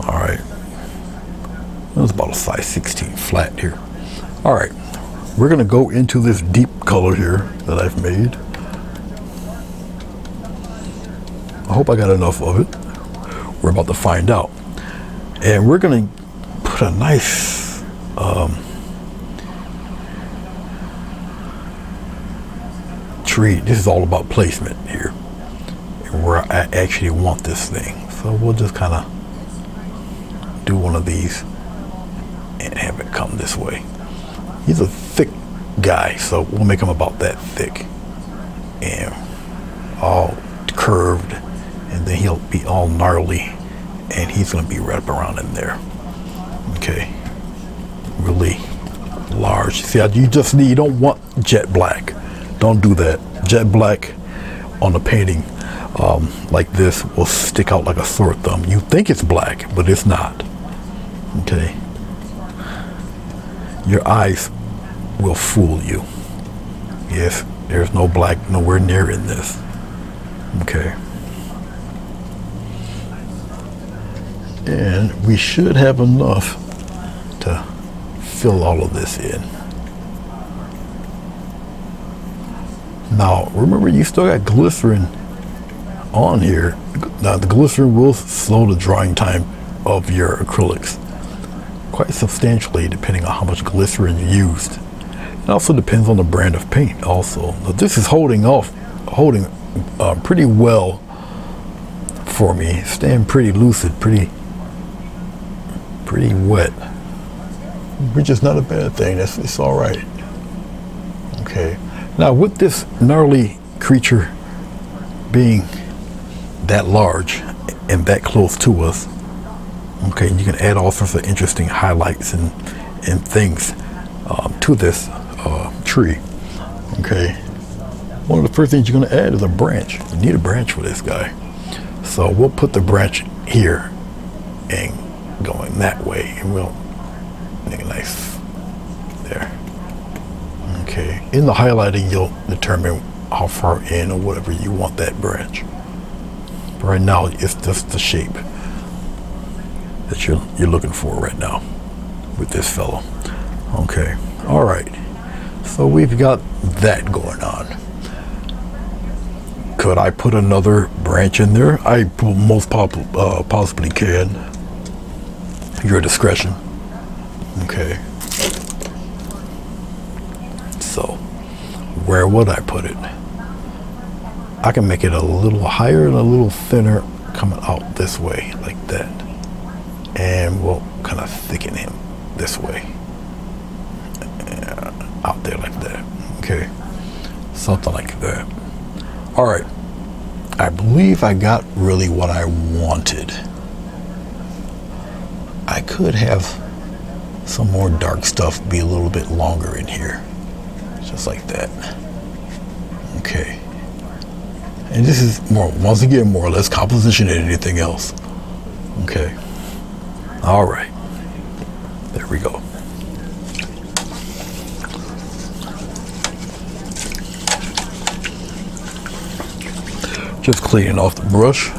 All right. It's about a size 16 flat here. All right. We're going to go into this deep color here that I've made. I hope I got enough of it. We're about to find out. And we're going to put a nice um, tree. This is all about placement here. And where I actually want this thing. So we'll just kind of do one of these and have it come this way. He's a thick guy, so we'll make him about that thick. And all curved, and then he'll be all gnarly, and he's gonna be right around in there. Okay, really large. See, you just need, you don't want jet black. Don't do that. Jet black on a painting um, like this will stick out like a sore thumb. You think it's black, but it's not. Okay. Your eyes will fool you. Yes, there's no black nowhere near in this. Okay. And we should have enough to fill all of this in. Now, remember you still got glycerin on here. Now, the glycerin will slow the drying time of your acrylics quite substantially depending on how much glycerin you used. It also depends on the brand of paint also. This is holding off, holding uh, pretty well for me. Staying pretty lucid, pretty, pretty wet. Which is not a bad thing. That's, it's all right. Okay. Now with this gnarly creature being that large and that close to us, okay, you can add all sorts of interesting highlights and, and things um, to this uh, tree, okay. One of the first things you're gonna add is a branch. You need a branch for this guy. So we'll put the branch here and going that way and we'll make a nice there. Okay, in the highlighting, you'll determine how far in or whatever you want that branch. But right now, it's just the shape that you're, you're looking for right now with this fellow. Okay, all right. So we've got that going on. Could I put another branch in there? I most uh, possibly can. Your discretion. Okay. So, where would I put it? I can make it a little higher and a little thinner coming out this way like that. And we'll kind of thicken him this way. Out there like that. Okay. Something like that. All right. I believe I got really what I wanted. I could have some more dark stuff be a little bit longer in here just like that. Okay. And this is more, once again, more or less composition than anything else. Okay. All right. There we go. Just cleaning off the brush.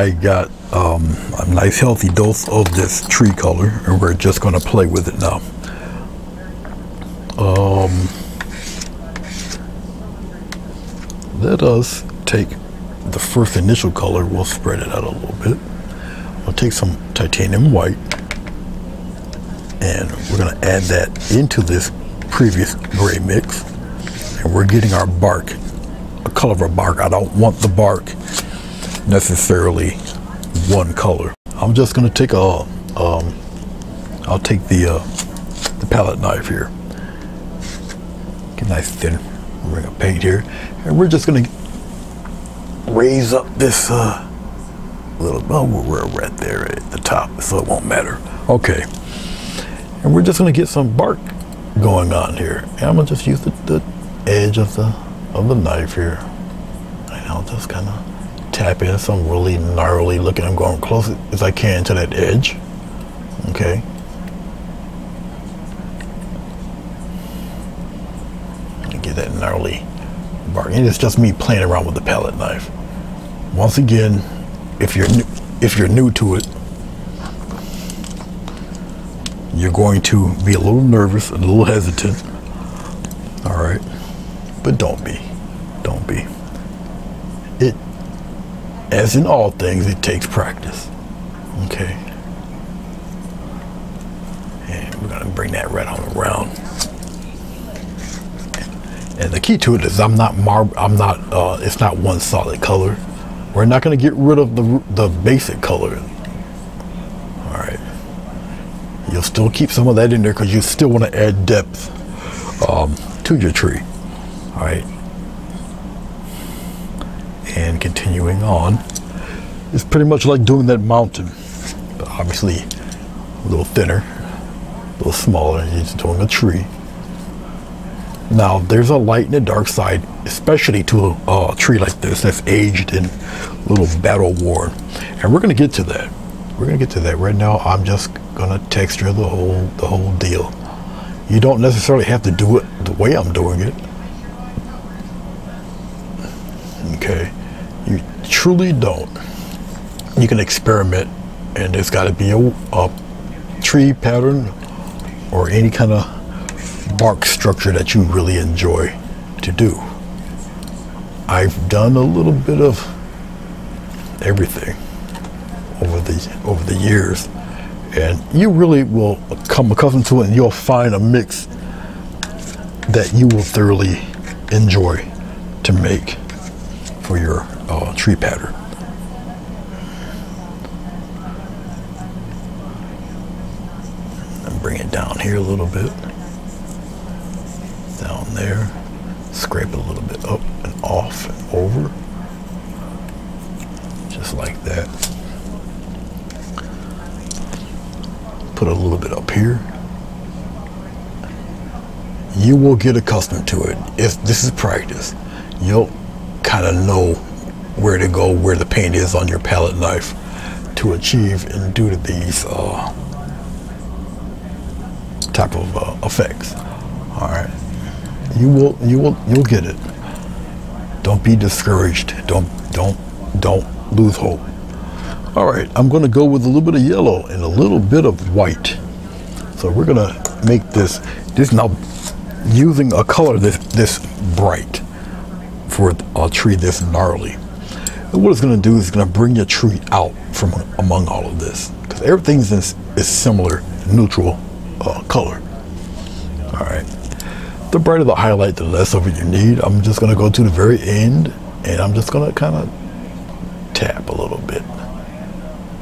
I got um, a nice healthy dose of this tree color and we're just going to play with it now. Um, let us take the first initial color, we'll spread it out a little bit. We'll take some titanium white and we're going to add that into this previous gray mix and we're getting our bark, a color of our bark. I don't want the bark necessarily one color. I'm just going to take a, um, I'll take the, uh, the palette knife here. Get a nice thin ring of paint here. And we're just going to raise up this uh, little, oh, we're right there at the top, so it won't matter. Okay. And we're just going to get some bark going on here. And I'm going to just use the, the edge of the, of the knife here. And I'll just kind of tap in some really gnarly looking. I'm going close as I can to that edge. Okay. Get that gnarly bark. And it's just me playing around with the palette knife. Once again, if you're new, if you're new to it, you're going to be a little nervous, a little hesitant. All right, but don't be. As in all things, it takes practice. Okay. And we're gonna bring that right on around. And the key to it is I'm not marb I'm not uh, it's not one solid color. We're not gonna get rid of the the basic color. All right. You'll still keep some of that in there because you still want to add depth um, to your tree. All right. And continuing on, it's pretty much like doing that mountain, but obviously a little thinner, a little smaller. You're just doing a tree. Now, there's a light and a dark side, especially to a, tree like this that's aged and a little battle worn. And we're going to get to that. We're going to get to that. Right now, I'm just going to texture the whole, the whole deal. You don't necessarily have to do it the way I'm doing it. Okay. Truly don't. You can experiment, and there's got to be a, a tree pattern or any kind of bark structure that you really enjoy to do. I've done a little bit of everything over the over the years and you really will come accustomed to it and you'll find a mix that you will thoroughly enjoy to make for your uh, tree pattern. And bring it down here a little bit down there, scrape it a little bit up and off and over, just like that. Put a little bit up here. You will get accustomed to it. If this is practice, you'll kind of know where to go, where the paint is on your palette knife to achieve and do to these uh, type of uh, effects. All right you will you will you'll get it. Don't be discouraged. Don't don't don't lose hope. All right i'm going to go with a little bit of yellow and a little bit of white. So we're going to make this this now using a color this this bright for a tree this gnarly and what it's going to do is going to bring your tree out from among all of this because everything's is, is similar neutral uh, color all right the brighter the highlight, the less of it you need. I'm just gonna go to the very end and I'm just gonna kind of tap a little bit.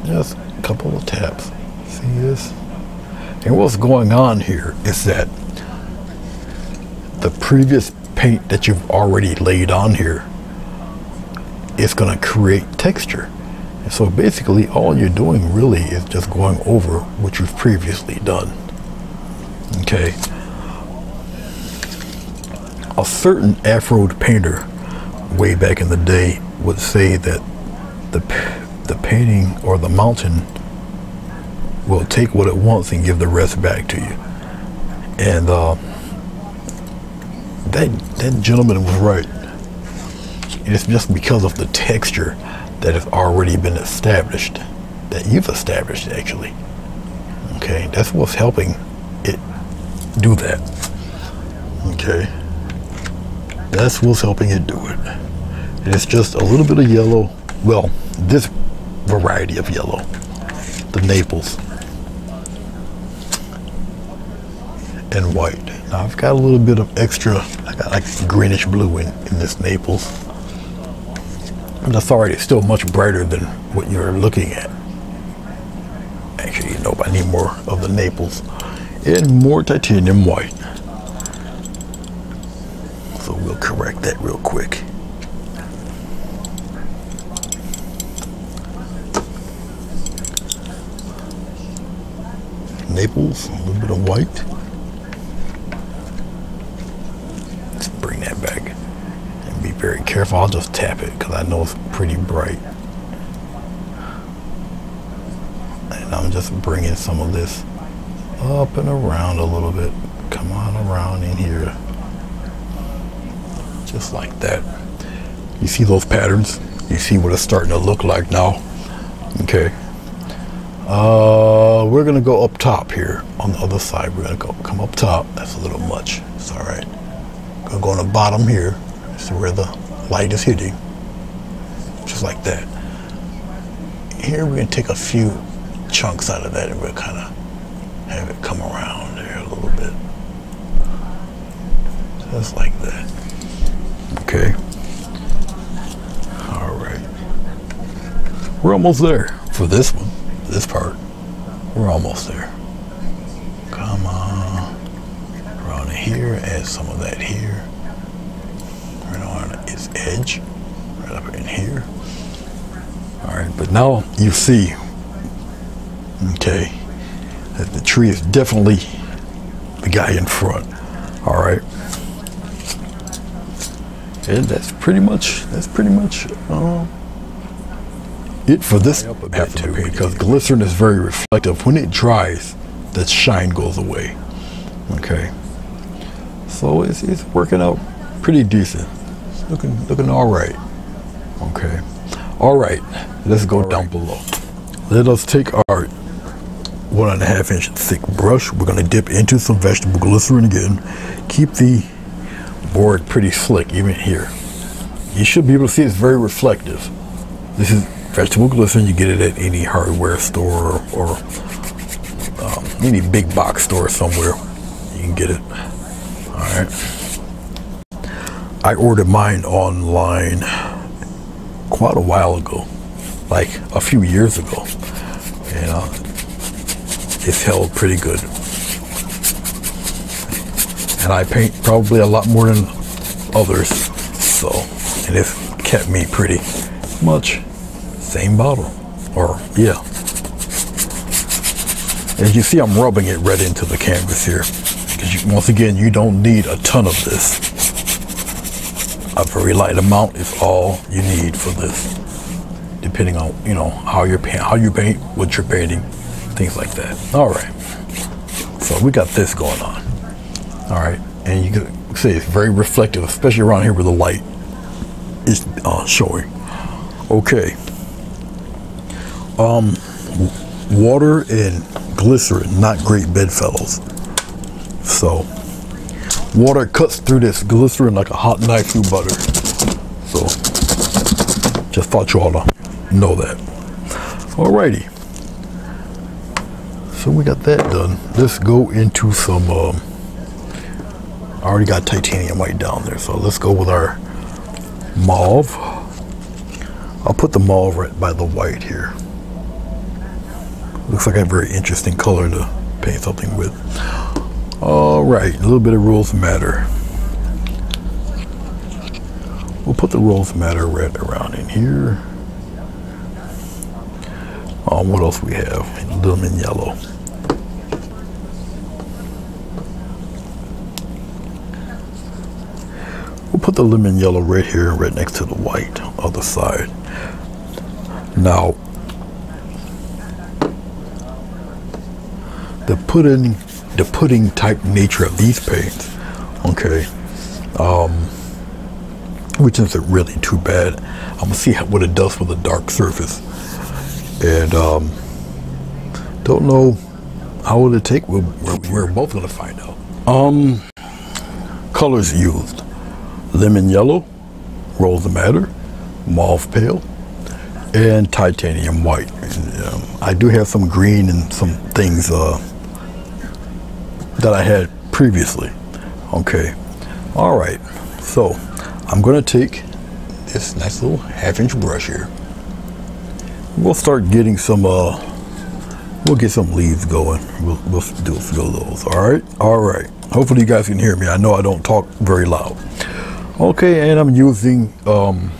Just a couple of taps. See this? And what's going on here is that the previous paint that you've already laid on here it's gonna create texture. And so basically all you're doing really is just going over what you've previously done. Okay a certain Afro painter way back in the day would say that the the painting or the mountain will take what it wants and give the rest back to you. And uh, that that gentleman was right. It's just because of the texture that has already been established, that you've established actually. Okay, that's what's helping it do that. Okay. That's what's helping it do it. And it's just a little bit of yellow. Well, this variety of yellow. The Naples. And white. Now I've got a little bit of extra, I got like greenish blue in, in this Naples. And that's already still much brighter than what you're looking at. Actually, you know, I need more of the Naples and more titanium white. So we'll correct that real quick. Naples, a little bit of white. Let's bring that back and be very careful. I'll just tap it because I know it's pretty bright. And I'm just bringing some of this up and around a little bit. Come on around in here. just like that. You see those patterns? You see what it's starting to look like now? Okay. Uh, we're gonna go up top here on the other side. We're gonna go come up top. That's a little much. It's all right. Gonna go on the bottom here. See where the light is hitting. Just like that. Here we're gonna take a few chunks out of that and we'll kind of have it come around there a little bit. Just like that. Okay. All right. We're almost there for this one, this part. We're almost there. Come on. Around here, add some of that here. Edge, right up in here. All right, but now you see, okay, that the tree is definitely the guy in front. All right. And that's pretty much, that's pretty much uh, it for this have to because glycerin is very reflective. When it dries, the shine goes away. Okay. So it's, it's working out pretty decent. Looking looking all right. Okay. All right. Let's go all down right. below. Let us take our one and a half inch thick brush. We're going to dip into some vegetable glycerin again. Keep the board pretty slick even here. You should be able to see it's very reflective. This is vegetable glycerin. You get it at any hardware store or, or um, any big box store somewhere. You can get it. All right. I ordered mine online quite a while ago, like a few years ago. And uh, it's held pretty good. And I paint probably a lot more than others. So, and it's kept me pretty much same bottle. Or, yeah. As you see, I'm rubbing it right into the canvas here. Because once again, you don't need a ton of this. A very light amount is all you need for this. Depending on, you know, how you're paint, how you paint, what you're painting, things like that. All right. So we got this going on. All right. And you can see it's very reflective, especially around here where the light is uh, showing. Okay. Um, water and glycerin, not great bedfellows. So, water cuts through this glycerin like a hot knife through butter. So, just thought you all know that. Alrighty. So we got that done. Let's go into some, um, I already got titanium white down there. So let's go with our mauve. I'll put the mauve right by the white here. Looks like a very interesting color to paint something with. All right, a little bit of rose madder. We'll put the rose madder red around in here. Um, what else we have? Lemon yellow. We'll put the lemon yellow right here, right next to the white, other side. Now, the pudding, the pudding type nature of these paints, okay, um, which isn't really too bad. I'm gonna see how, what it does with a dark surface, and um, don't know how will it take. We're, we're, we're both gonna find out. Um, colors used: lemon yellow, rose madder, mauve pale, and titanium white. Um, I do have some green and some things. Uh, that I had previously. Okay. All right. So I'm going to take this nice little half inch brush here. We'll start getting some, uh, we'll get some leaves going. We'll, we'll do a few of those. All right. All right. Hopefully you guys can hear me. I know I don't talk very loud. Okay. And I'm using, um,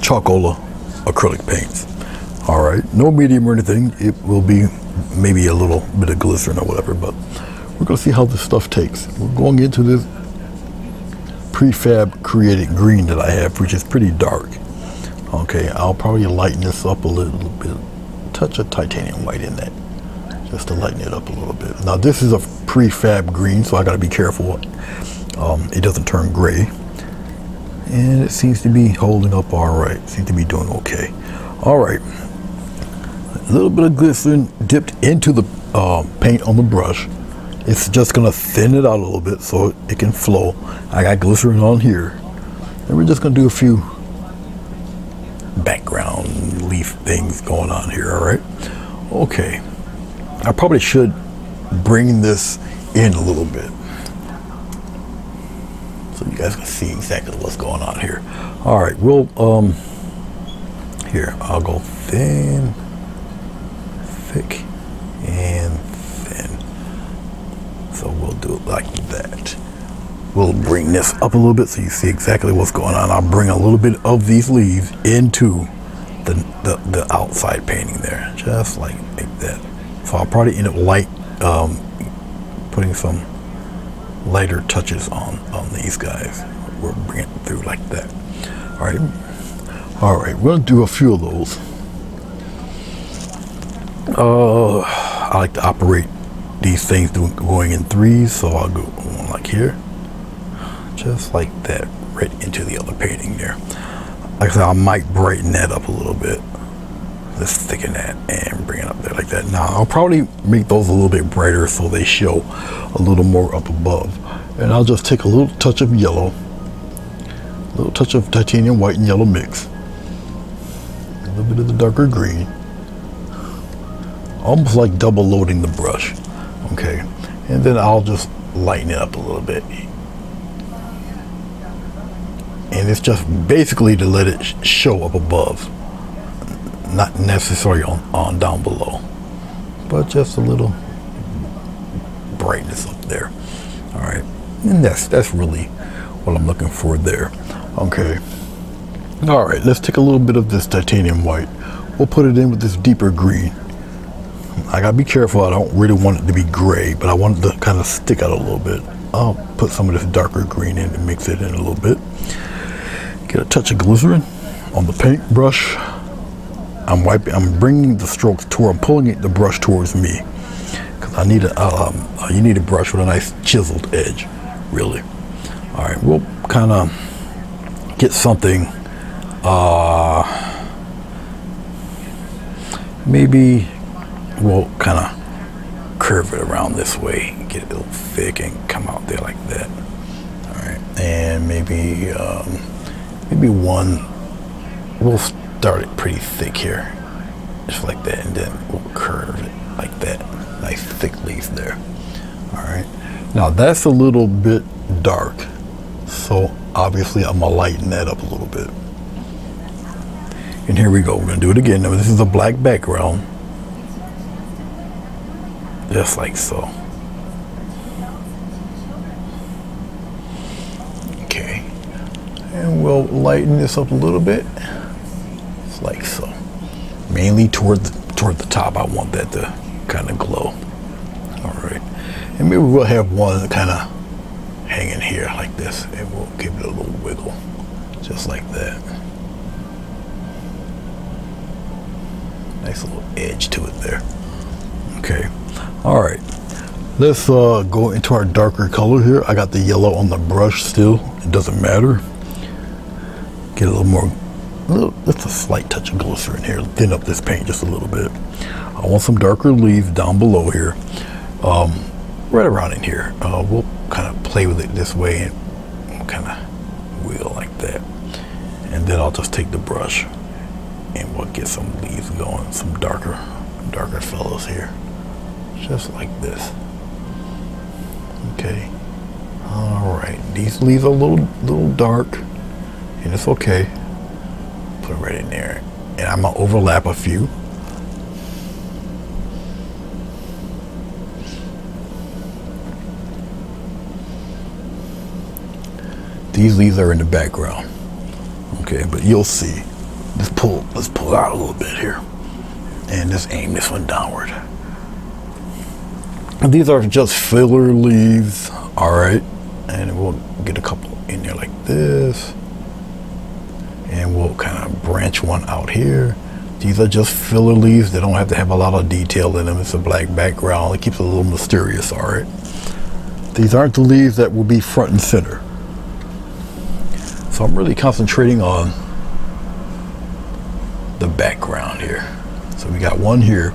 Chalkola acrylic paints. All right. No medium or anything. It will be maybe a little bit of glycerin or whatever, but going to see how this stuff takes. We're going into this prefab created green that I have, which is pretty dark. Okay, I'll probably lighten this up a little bit. Touch of titanium white in that, just to lighten it up a little bit. Now this is a prefab green, so I got to be careful. Um, it doesn't turn gray. and it seems to be holding up all right. Seems to be doing okay. All right. A little bit of glycerin dipped into the uh, paint on the brush. It's just gonna thin it out a little bit so it can flow. I got glycerin on here. And we're just gonna do a few background leaf things going on here, all right? Okay. I probably should bring this in a little bit so you guys can see exactly what's going on here. All right, we'll, um, here, I'll go thin, thick, and thin. So we'll do it like that. We'll bring this up a little bit so you see exactly what's going on. I'll bring a little bit of these leaves into the, the, the outside painting there, just like, that. So I'll probably end up light, um, putting some lighter touches on on these guys. We'll bring it through like that. All right, all right. We'll do a few of those. Uh, I like to operate these things doing, going in threes, so I'll go like here, just like that, right into the other painting there. Like I said, I might brighten that up a little bit. Let's thicken that and bring it up there like that. Now, I'll probably make those a little bit brighter so they show a little more up above. And I'll just take a little touch of yellow, a little touch of titanium white and yellow mix, a little bit of the darker green, almost like double loading the brush. Okay, and then I'll just lighten it up a little bit. And it's just basically to let it show up above, not necessarily on, on down below, but just a little brightness up there. All right, and that's that's really what I'm looking for there. Okay. All right, let's take a little bit of this titanium white. We'll put it in with this deeper green. I gotta be careful. I don't really want it to be gray, but I want it to kind of stick out a little bit. I'll put some of this darker green in and mix it in a little bit. Get a touch of glycerin on the paint brush. I'm wiping. I'm bringing the strokes toward. I'm pulling it, the brush towards me because I need a. Um, you need a brush with a nice chiseled edge, really. All right, we'll kind of get something. Uh, maybe we'll kind of curve it around this way, get it a little thick and come out there like that. All right, and maybe um, maybe one. We'll start it pretty thick here, just like that, and then we'll curve it like that. Nice thick leaf there. All right. Now that's a little bit dark, so obviously I'm gonna lighten that up a little bit. And here we go. We're gonna do it again. Now this is a black background just like so. Okay, and we'll lighten this up a little bit, just like so. Mainly toward the, toward the top, I want that to kind of glow. All right, and maybe we'll have one kind of hanging here like this, and we'll give it a little wiggle, just like that. Nice little edge to it there. Okay. All right, let's uh, go into our darker color here. I got the yellow on the brush still. It doesn't matter. Get a little more, a little, just a slight touch of glycerin here. Thin up this paint just a little bit. I want some darker leaves down below here. Um, right around in here. Uh, we'll kind of play with it this way and kind of wheel like that. And then I'll just take the brush and we'll get some leaves going, some darker, darker fellows here just like this. Okay. All right. These leaves are a little, little dark, and it's okay. Put it right in there, and I'm gonna overlap a few. These leaves are in the background. Okay, but you'll see. Let's pull, let's pull out a little bit here, and just aim this one downward. These are just filler leaves, all right. And we'll get a couple in there like this. And we'll kind of branch one out here. These are just filler leaves. They don't have to have a lot of detail in them. It's a black background. It keeps it a little mysterious, all right. These aren't the leaves that will be front and center. So I'm really concentrating on the background here. So we got one here.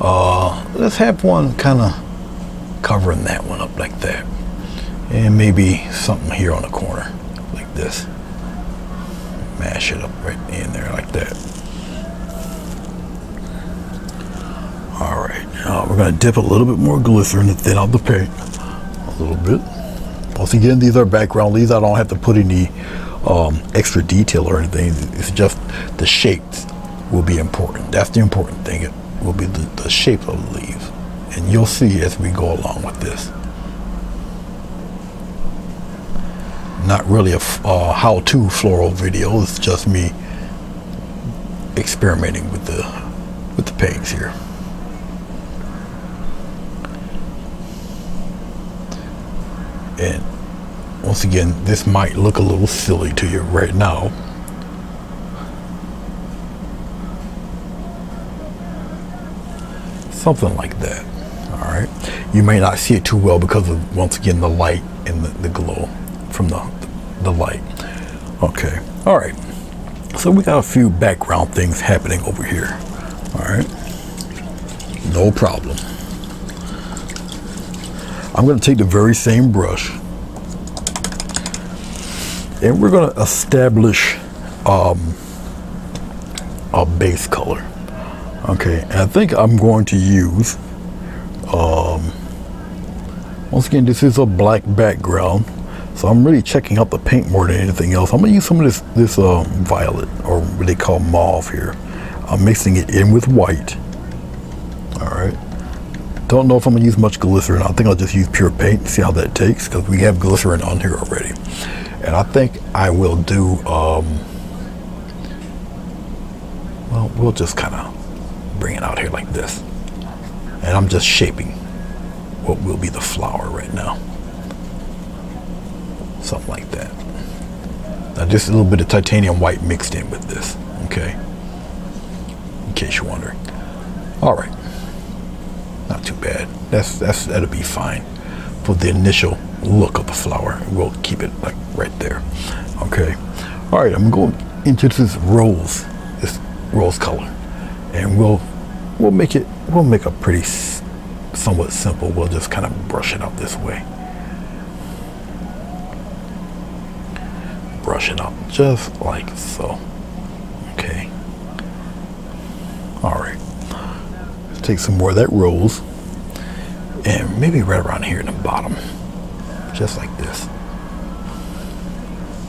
Uh, let's have one kind of covering that one up like that. And maybe something here on the corner like this. Mash it up right in there like that. All right, now we're gonna dip a little bit more glycerin to thin out the paint a little bit. Once again, these are background leaves. I don't have to put any um, extra detail or anything. It's just the shapes will be important. That's the important thing. Will be the, the shape of the leaves. And you'll see as we go along with this. Not really a uh, how-to floral video. It's just me experimenting with the with the paints here. And once again, this might look a little silly to you right now. Something like that. All right. You may not see it too well because of, once again, the light and the, the glow from the, the light. Okay. All right. So we got a few background things happening over here. All right. No problem. I'm going to take the very same brush and we're going to establish um, a base color. Okay, I think I'm going to use, um, once again, this is a black background, so I'm really checking out the paint more than anything else. I'm to use some of this, this um, violet, or what they call mauve here. I'm mixing it in with white. All right. Don't know if I'm to use much glycerin. I think I'll just use pure paint and see how that takes, because we have glycerin on here already. And I think I will do, um, well, we'll just kind of bring it out here like this. And I'm just shaping what will be the flower right now. Something like that. Now just a little bit of titanium white mixed in with this, okay? In case you're wondering. All right. Not too bad. That's, that's, that'll be fine for the initial look of the flower. We'll keep it like right there. Okay. All right, I'm going into this rose, this rose color, and we'll we'll make it we'll make a pretty somewhat simple. We'll just kind of brush it up this way. Brush it up just like so. Okay. All right. Let's take some more of that rose and maybe right around here in the bottom just like this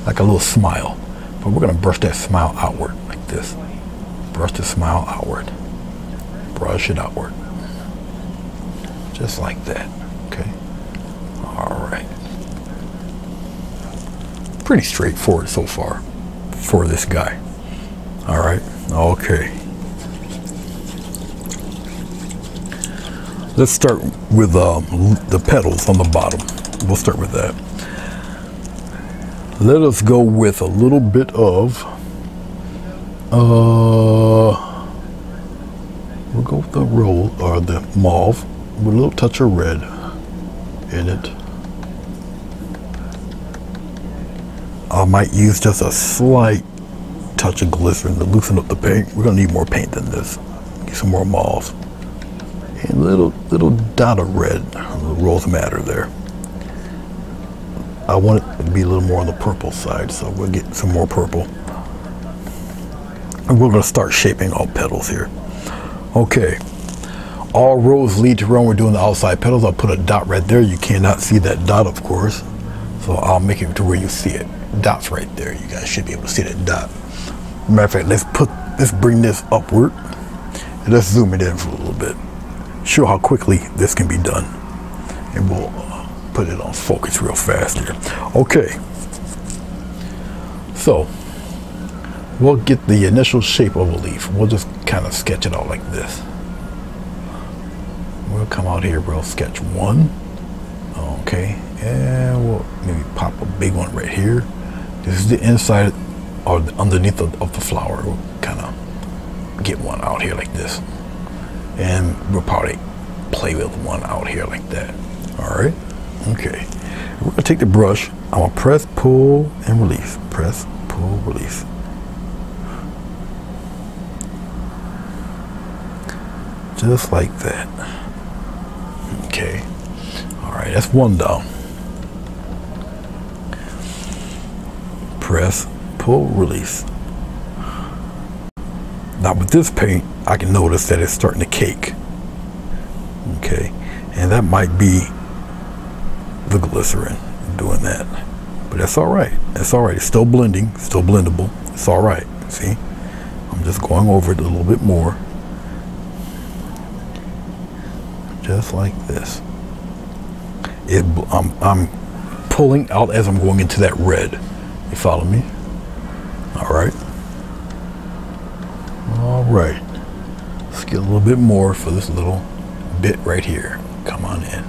like a little smile but we're going to brush that smile outward like this brush the smile outward brush it outward just like that okay? All right. Pretty straightforward so far for this guy. All right? Okay. Let's start with um, the petals on the bottom. We'll start with that. Let us go with a little bit of, uh, the roll or the mauve with a little touch of red in it. I might use just a slight touch of glycerin to loosen up the paint. We're gonna need more paint than this. Get some more mauve And a little little dot of red, little rose madder there. I want it to be a little more on the purple side, so we'll get some more purple. And we're going to start shaping all petals here. Okay, all roads lead to Rome. We're doing the outside petals. I'll put a dot right there. You cannot see that dot, of course. So I'll make it to where you see it. Dot's right there. You guys should be able to see that dot. Matter of fact, let's put, let's bring this upward. And let's zoom it in for a little bit show how quickly this can be done. And we'll uh, put it on focus real fast here. Okay. So we'll get the initial shape of a leaf. We'll just kind of sketch it out like this. We'll come out here, we'll sketch one. Okay, and we'll maybe pop a big one right here. This is the inside or the underneath of, of the flower. We'll kind of get one out here like this and we'll probably play with one out here like that. All right, okay. We're gonna take the brush I'm gonna press, pull, and release. Press, pull, release. Just like that. Okay. All right, that's one down. Press, pull, release. Now with this paint, I can notice that it's starting to cake. Okay, and that might be the glycerin doing that. But that's all right. That's all right. It's still blending, still blendable. It's all right. See, I'm just going over it a little bit more. Just like this. It, I'm, I'm pulling out as I'm going into that red. You follow me? All right. All right. Let's get a little bit more for this little bit right here. Come on in.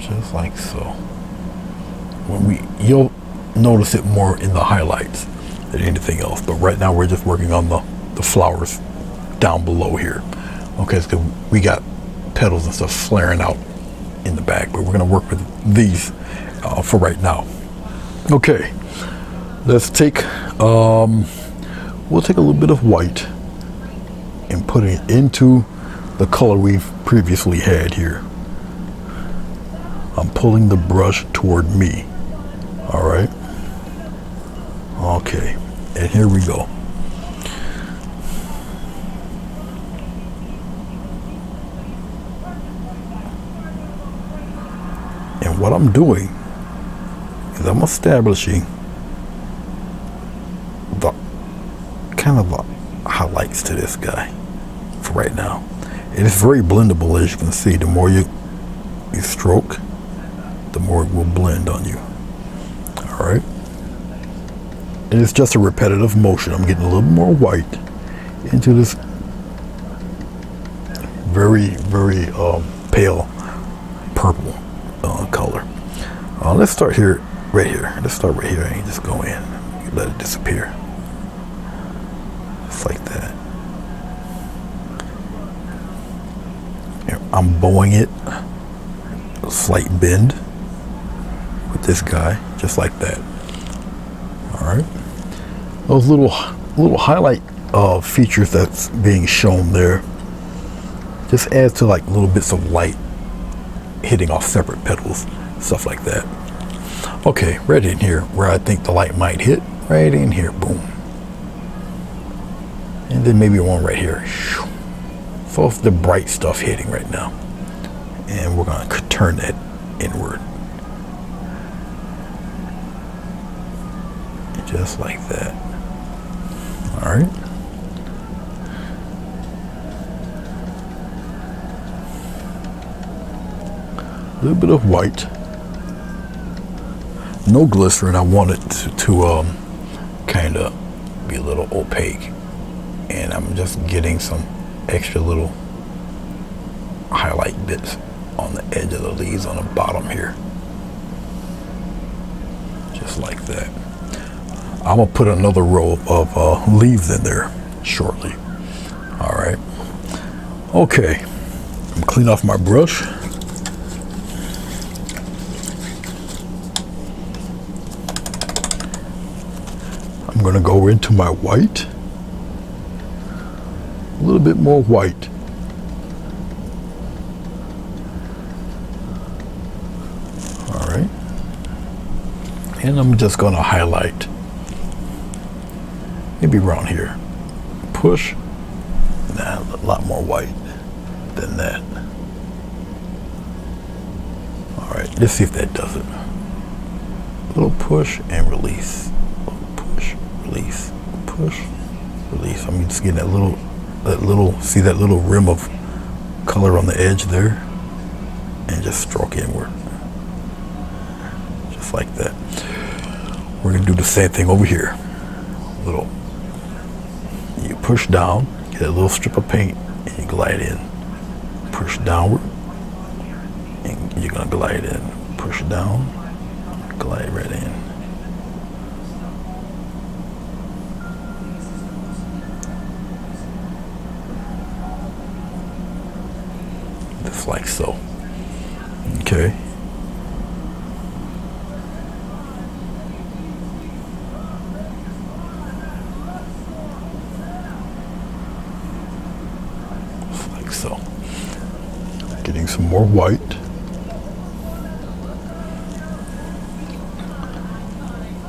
Just like so. When we, you'll notice it more in the highlights than anything else. But right now we're just working on the, the flowers down below here. Okay, so we got petals and stuff flaring out in the back, but we're gonna work with these uh, for right now. Okay, let's take, um, we'll take a little bit of white and put it into the color we've previously had here. I'm pulling the brush toward me. All right. Okay, and here we go. What I'm doing is I'm establishing the kind of the highlights to this guy for right now. It is very blendable as you can see. The more you you stroke, the more it will blend on you. All right. And it's just a repetitive motion. I'm getting a little more white into this very, very um, pale purple uh, color. Let's start here, right here. Let's start right here and just go in. Let it disappear. Just like that. I'm bowing it, a slight bend with this guy, just like that. All right. Those little little highlight uh, features that's being shown there just adds to like little bits of light hitting off separate petals, stuff like that. Okay, right in here where I think the light might hit, right in here, boom. And then maybe one right here. It's the bright stuff hitting right now. And we're gonna turn that inward. Just like that. All right. A little bit of white. No glycerin. I want it to, to um, kind of be a little opaque. And I'm just getting some extra little highlight bits on the edge of the leaves on the bottom here. Just like that. I'm gonna put another row of uh, leaves in there shortly. All right. Okay. I'm clean off my brush. I'm gonna go into my white. A little bit more white. All right. And I'm just gonna highlight maybe around here. Push. Nah, a lot more white than that. All right, let's see if that does it. A little push and release. Release, push, release. I'm just getting that little, that little, see that little rim of color on the edge there? And just stroke inward. Just like that. We're gonna do the same thing over here. Little you push down, get a little strip of paint, and you glide in. Push downward, and you're gonna glide in. Push down, glide right in. Just like so. Okay. Like so. Getting some more white.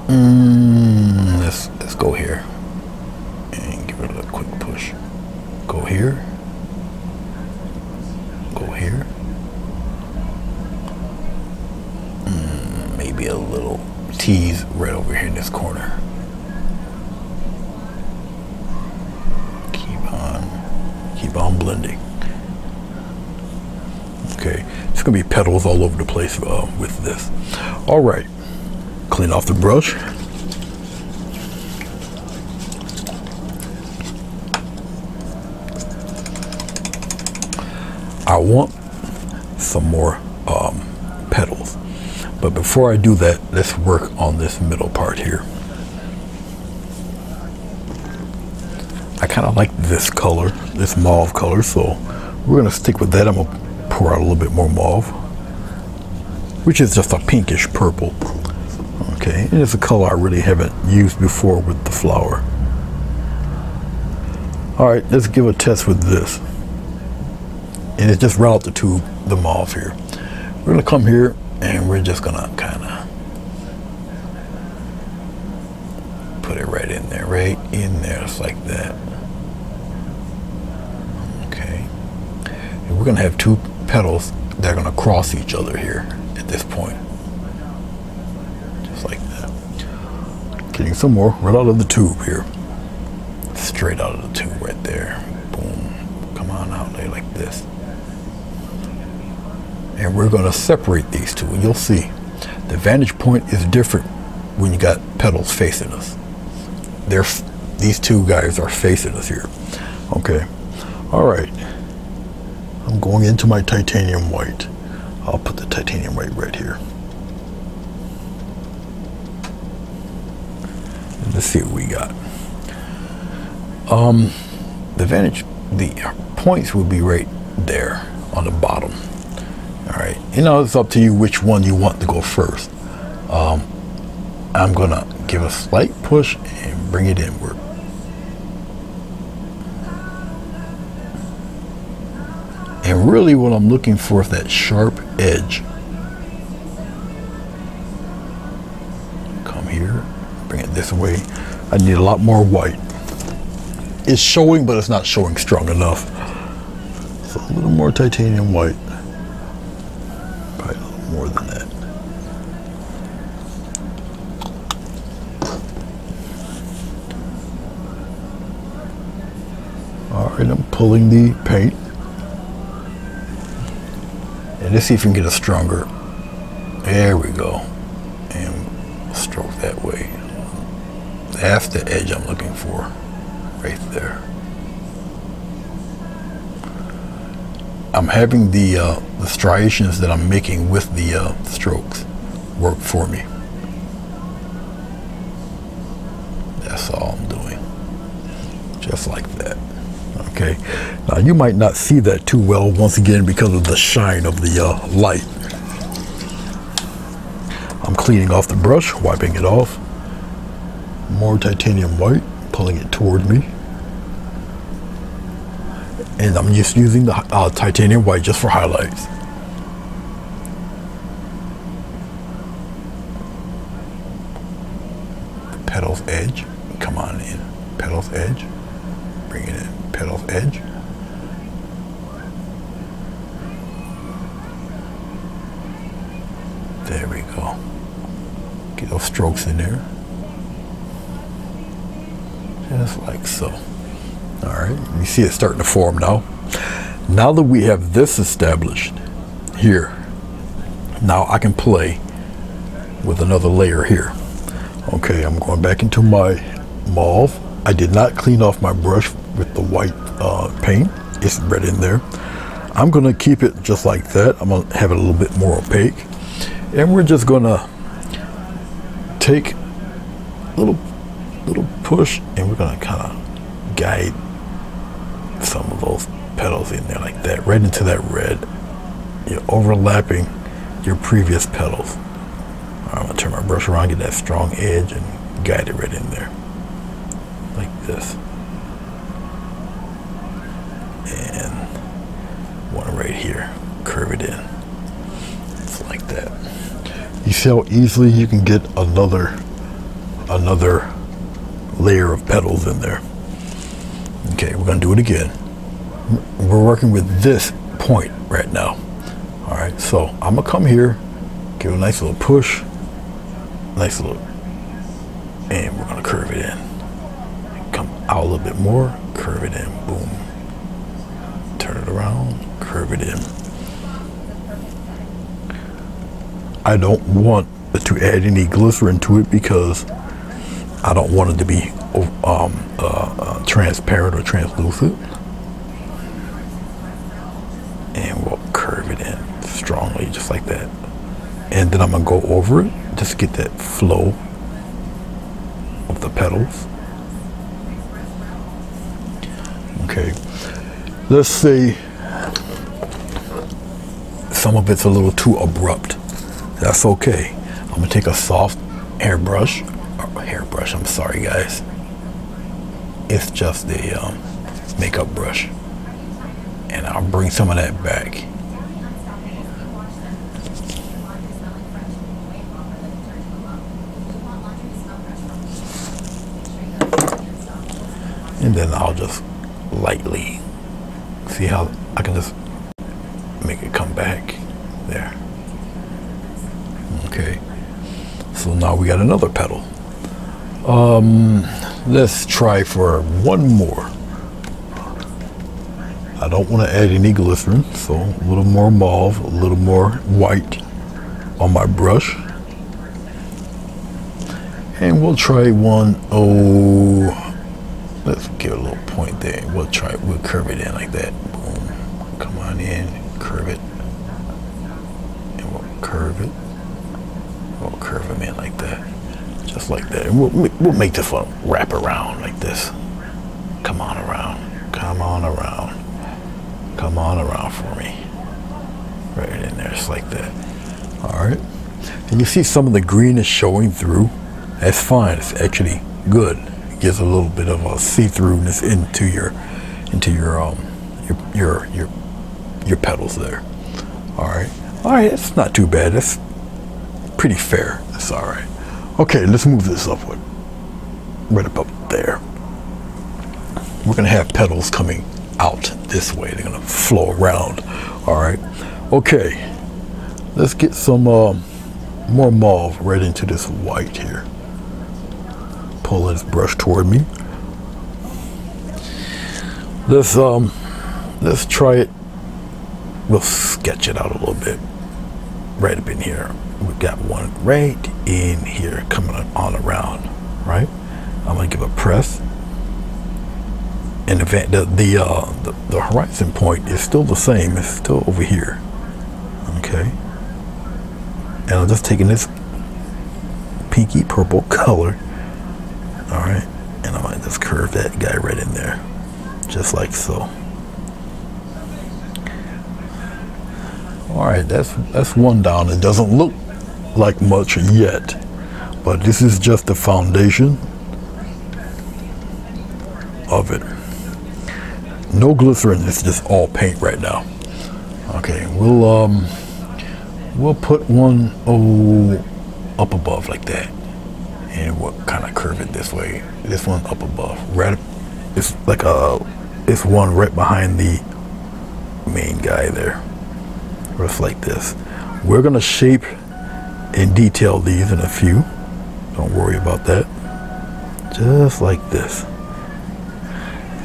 Mm, let's let's go here and give it a quick push. Go here. Go here. Mm, maybe a little tease right over here in this corner. Keep on, keep on blending. Okay, it's gonna be petals all over the place uh, with this. All right, clean off the brush. I want some more um, petals. But before I do that, let's work on this middle part here. I kind of like this color, this mauve color, so we're going to stick with that. I'm going to pour out a little bit more mauve, which is just a pinkish purple. Okay, and it's a color I really haven't used before with the flower. All right, let's give a test with this and it's just right out the tube, the mauve here. We're gonna come here and we're just gonna kind of put it right in there, right in there, just like that. Okay, and we're gonna have two petals that are gonna cross each other here at this point, just like that. Some more right out of the tube here, straight out of the tube right there. Boom, come on out there like this. And we're going to separate these two and you'll see. The vantage point is different when you got petals facing us. They're these two guys are facing us here. Okay. All right. I'm going into my titanium white. I'll put the titanium white right here and let's see what we got um the vantage the points would be right there on the bottom all right, you know, it's up to you which one you want to go first. Um, I'm gonna give a slight push and bring it inward. And really what I'm looking for is that sharp edge. This way. I need a lot more white. It's showing, but it's not showing strong enough. So a little more titanium white. Probably a little more than that. All right, I'm pulling the paint. And let's see if we can get a stronger. There we go. And stroke that way. That's the edge I'm looking for. Right there. I'm having the uh, the striations that I'm making with the uh, strokes work for me. That's all I'm doing. Just like that. Okay, now you might not see that too well once again because of the shine of the uh, light. I'm cleaning off the brush, wiping it off. More titanium white, pulling it toward me. And I'm just using the uh, titanium white just for highlights. Petals edge, come on in. Petals edge, bring it in Petal's edge. There we go. Get those strokes in there. Just like so. All right, you see it starting to form now. Now that we have this established here, now I can play with another layer here. Okay, I'm going back into my mauve. I did not clean off my brush with the white uh, paint. It's red in there. I'm going to keep it just like that. I'm to have it a little bit more opaque. And we're just going to take a little push and we're going to kind of guide some of those petals in there like that, right into that red. You're overlapping your previous petals. I'm gonna turn my brush around, get that strong edge, and guide it right in there, like this. And one right here, curve it in, It's like that. You see how easily you can get another, another layer of petals in there. Okay, we're gonna do it again. We're working with this point right now. All right, so I'm gonna come here, give a nice little push, nice little, and we're gonna curve it in. Come out a little bit more, curve it in, boom. Turn it around, curve it in. I don't want to add any glycerin to it because I don't want it to be um, uh, uh, transparent or translucent. And we'll curve it in strongly, just like that. And then I'm gonna go over it, just get that flow of the petals. Okay, let's see. some of it's a little too abrupt. That's okay. I'm gonna take a soft hairbrush, hairbrush, I'm sorry guys. It's just the um, makeup brush. And I'll bring some of that back. And then I'll just lightly see how I can just make it come back there. Okay. So now we got another petal. Um, let's try for one more. I don't want to add any glycerin, so a little more mauve, a little more white on my brush. And we'll try one, oh, let's give a little point there. We'll try, we'll curve it in like that. Boom. Come on in, curve it. And we'll curve it. We'll curve them in like that. Like that. We'll, we'll make this one wrap around like this. Come on around. Come on around. Come on around for me. Right in there, just like that. All right. And you see some of the green is showing through. That's fine. It's actually good. It gives a little bit of a see-throughness into your into your um your your your your petals there. All right. All right. It's not too bad. It's pretty fair. That's all right. Okay, let's move this upward. Right up up there. We're gonna have petals coming out this way. They're gonna flow around. All right. Okay. Let's get some uh, more mauve right into this white here. Pull this brush toward me. Let's um, let's try it. We'll sketch it out a little bit. Right up in here. We got one right in here coming all around. Right. I'm gonna give a press and the the the, uh, the, the horizon point is still the same. It's still over here. Okay. And I'm just taking this pinky purple color. All right, and I might just curve that guy right in there, just like so. All right, that's that's one down. It doesn't look like much yet, but this is just the foundation of it. No glycerin, it's just all paint right now. Okay, we'll um we'll put one oh up above like that. And we'll kind of curve it this way. This one up above. Right it's like a it's one right behind the main guy there. Just like this. We're gonna shape and detail these in a few. Don't worry about that. Just like this.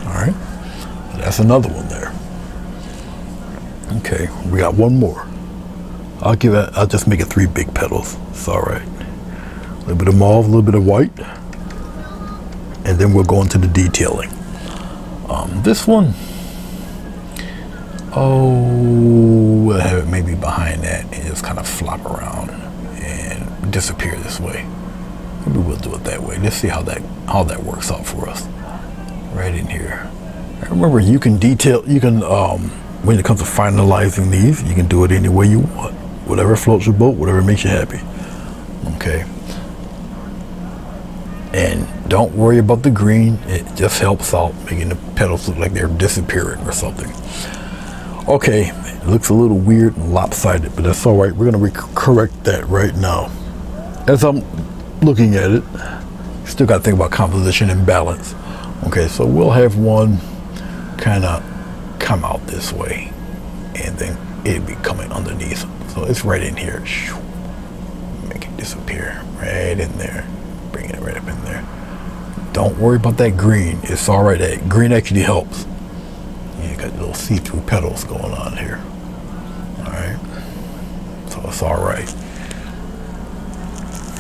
All right. That's another one there. Okay, we got one more. I'll give it, I'll just make it three big petals. It's all right. A little bit of mauve, a little bit of white. And then we'll go into the detailing. Um, this one, oh, we'll have it maybe behind that and just kind of flop around disappear this way. Maybe we'll do it that way. Let's see how that how that works out for us. Right in here. Remember, you can detail, you can, um, when it comes to finalizing these, you can do it any way you want. whatever floats your boat, whatever makes you happy. Okay. And don't worry about the green. It just helps out making the petals look like they're disappearing or something. Okay, it looks a little weird and lopsided, but that's all right. We're going to correct that right now. As I'm looking at it, still got to think about composition and balance. Okay, so we'll have one kind of come out this way, and then it'll be coming underneath. So it's right in here. Make it disappear right in there. Bring it right up in there. Don't worry about that green. It's all right. That green actually helps. You got little see-through petals going on here. All right. So it's all right.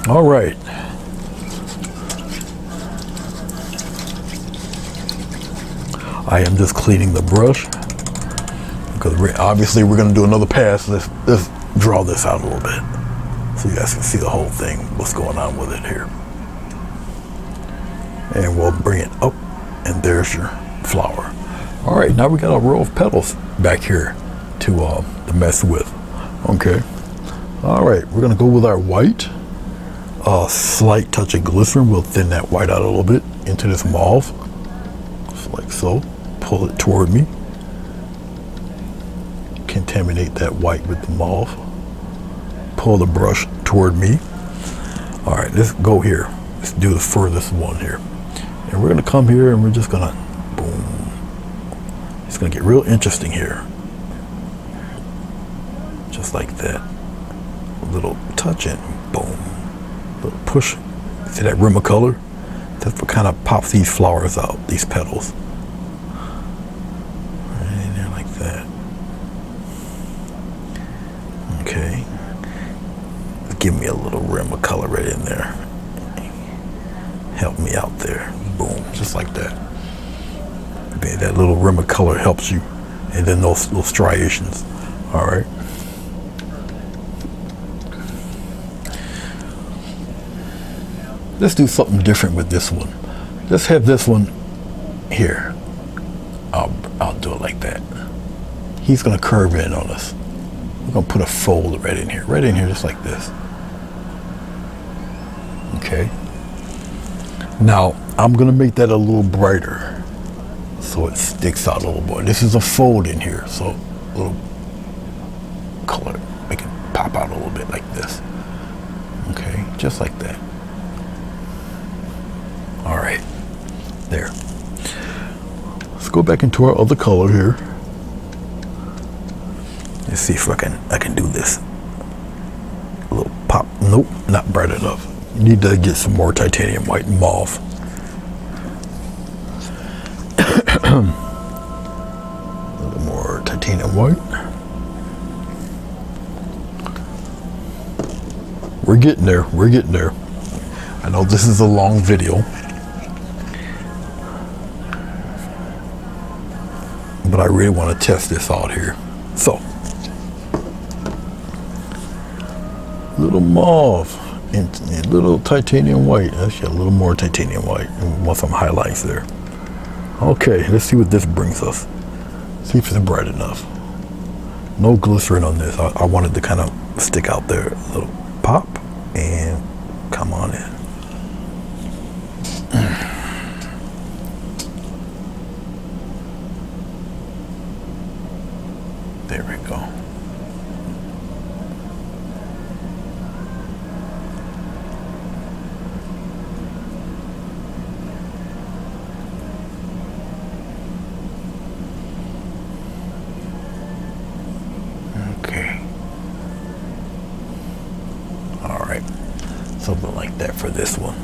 All right. I am just cleaning the brush because we're, obviously we're going to do another pass. Let's, let's draw this out a little bit so you guys can see the whole thing, what's going on with it here. And we'll bring it up and there's your flower. All right, now we got a row of petals back here to, uh, to mess with. Okay. All right, we're gonna go with our white. A slight touch of glycerin will thin that white out a little bit into this mauve, just like so. Pull it toward me. Contaminate that white with the mauve. Pull the brush toward me. All right, let's go here. Let's do the furthest one here. And we're gonna come here and we're just gonna, boom. It's gonna get real interesting here. Just like that. A little touch little push. See that rim of color? That's what kind of pops these flowers out, these petals. Right in there like that. Okay. Give me a little rim of color right in there. Help me out there. Boom, just like that. That little rim of color helps you. And then those, little striations. All right. Let's do something different with this one. Let's have this one here. I'll, I'll do it like that. He's gonna curve in on us. We're gonna put a fold right in here, right in here, just like this. Okay. Now, I'm gonna make that a little brighter so it sticks out a little more. This is a fold in here, so a little color, make it pop out a little bit like this. Okay, just like that. All right, there. Let's go back into our other color here. Let's see if I can I can do this. A little pop. Nope, not bright enough. You need to get some more titanium white and mauve. a little more titanium white. We're getting there. We're getting there. I know this is a long video. But I really want to test this out here. So, little mauve and little titanium white. Actually, a little more titanium white. Want some highlights there. Okay, let's see what this brings us. See if it's bright enough. No glycerin on this. I, I wanted to kind of stick out there. A little pop and come on in. There we go. Okay. All right. Something like that for this one.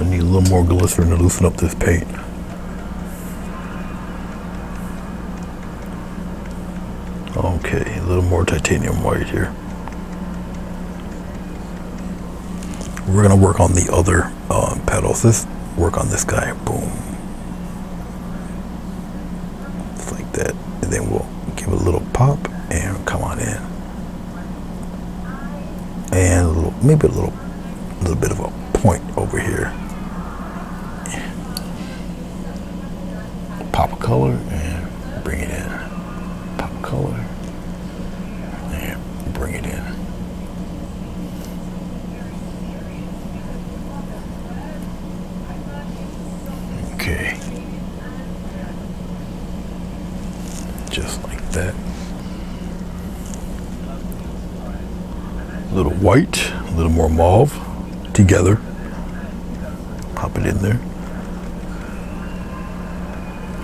I need a glycerin to loosen up this paint. Okay, a little more titanium white here. We're gonna work on the other uh, petals. Let's work on this guy. Boom. Just like that. And then we'll give it a little pop and come on in. And a little, maybe a little bit of a point over here. Pop a color and bring it in. Pop color A little white, a little more mauve together. Pop it in there.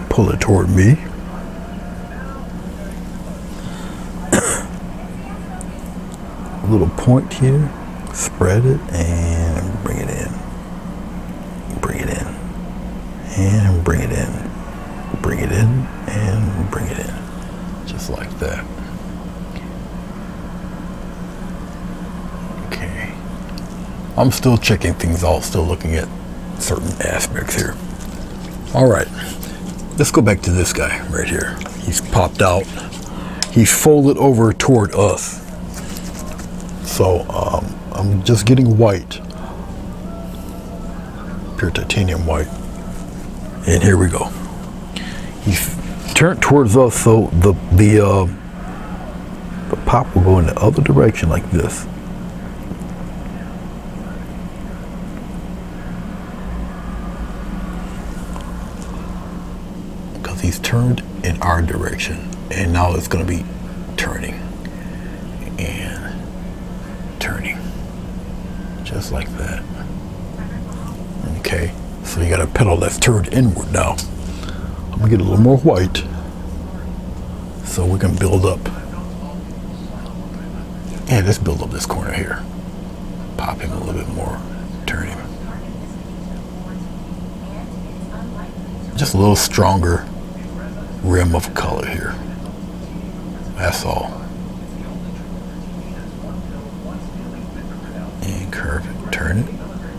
Pull it toward me. a little point here. Spread it and bring it in. Bring it in. And bring it in. Bring it in and bring it in. Just like that. Okay. I'm still checking things out, still looking at certain aspects here. All right, let's go back to this guy right here. He's popped out. He's folded over toward us. So um, I'm just getting white, pure titanium white. And here we go. He's turned towards us, so the the uh, the pop will go in the other direction like this. Because he's turned in our direction, and now it's going to be turning and turning, just like that. Okay, so you got a petal that's turned inward now. I'm gonna get a little more white so we can build up. And let's build up this corner here. Pop him a little bit more, turn him. Just a little stronger rim of color here. That's all. And curve it, turn it,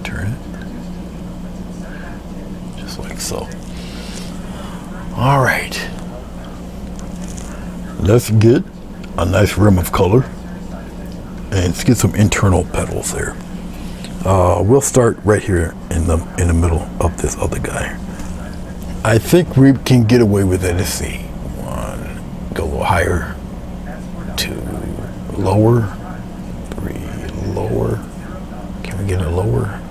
turn it. Just like so. All right. Let's get a nice rim of color and let's get some internal petals there. Uh, we'll start right here in the in the middle of this other guy. I think we can get away with see. One, go a little higher. Two, lower. Three, lower. Can we get it lower?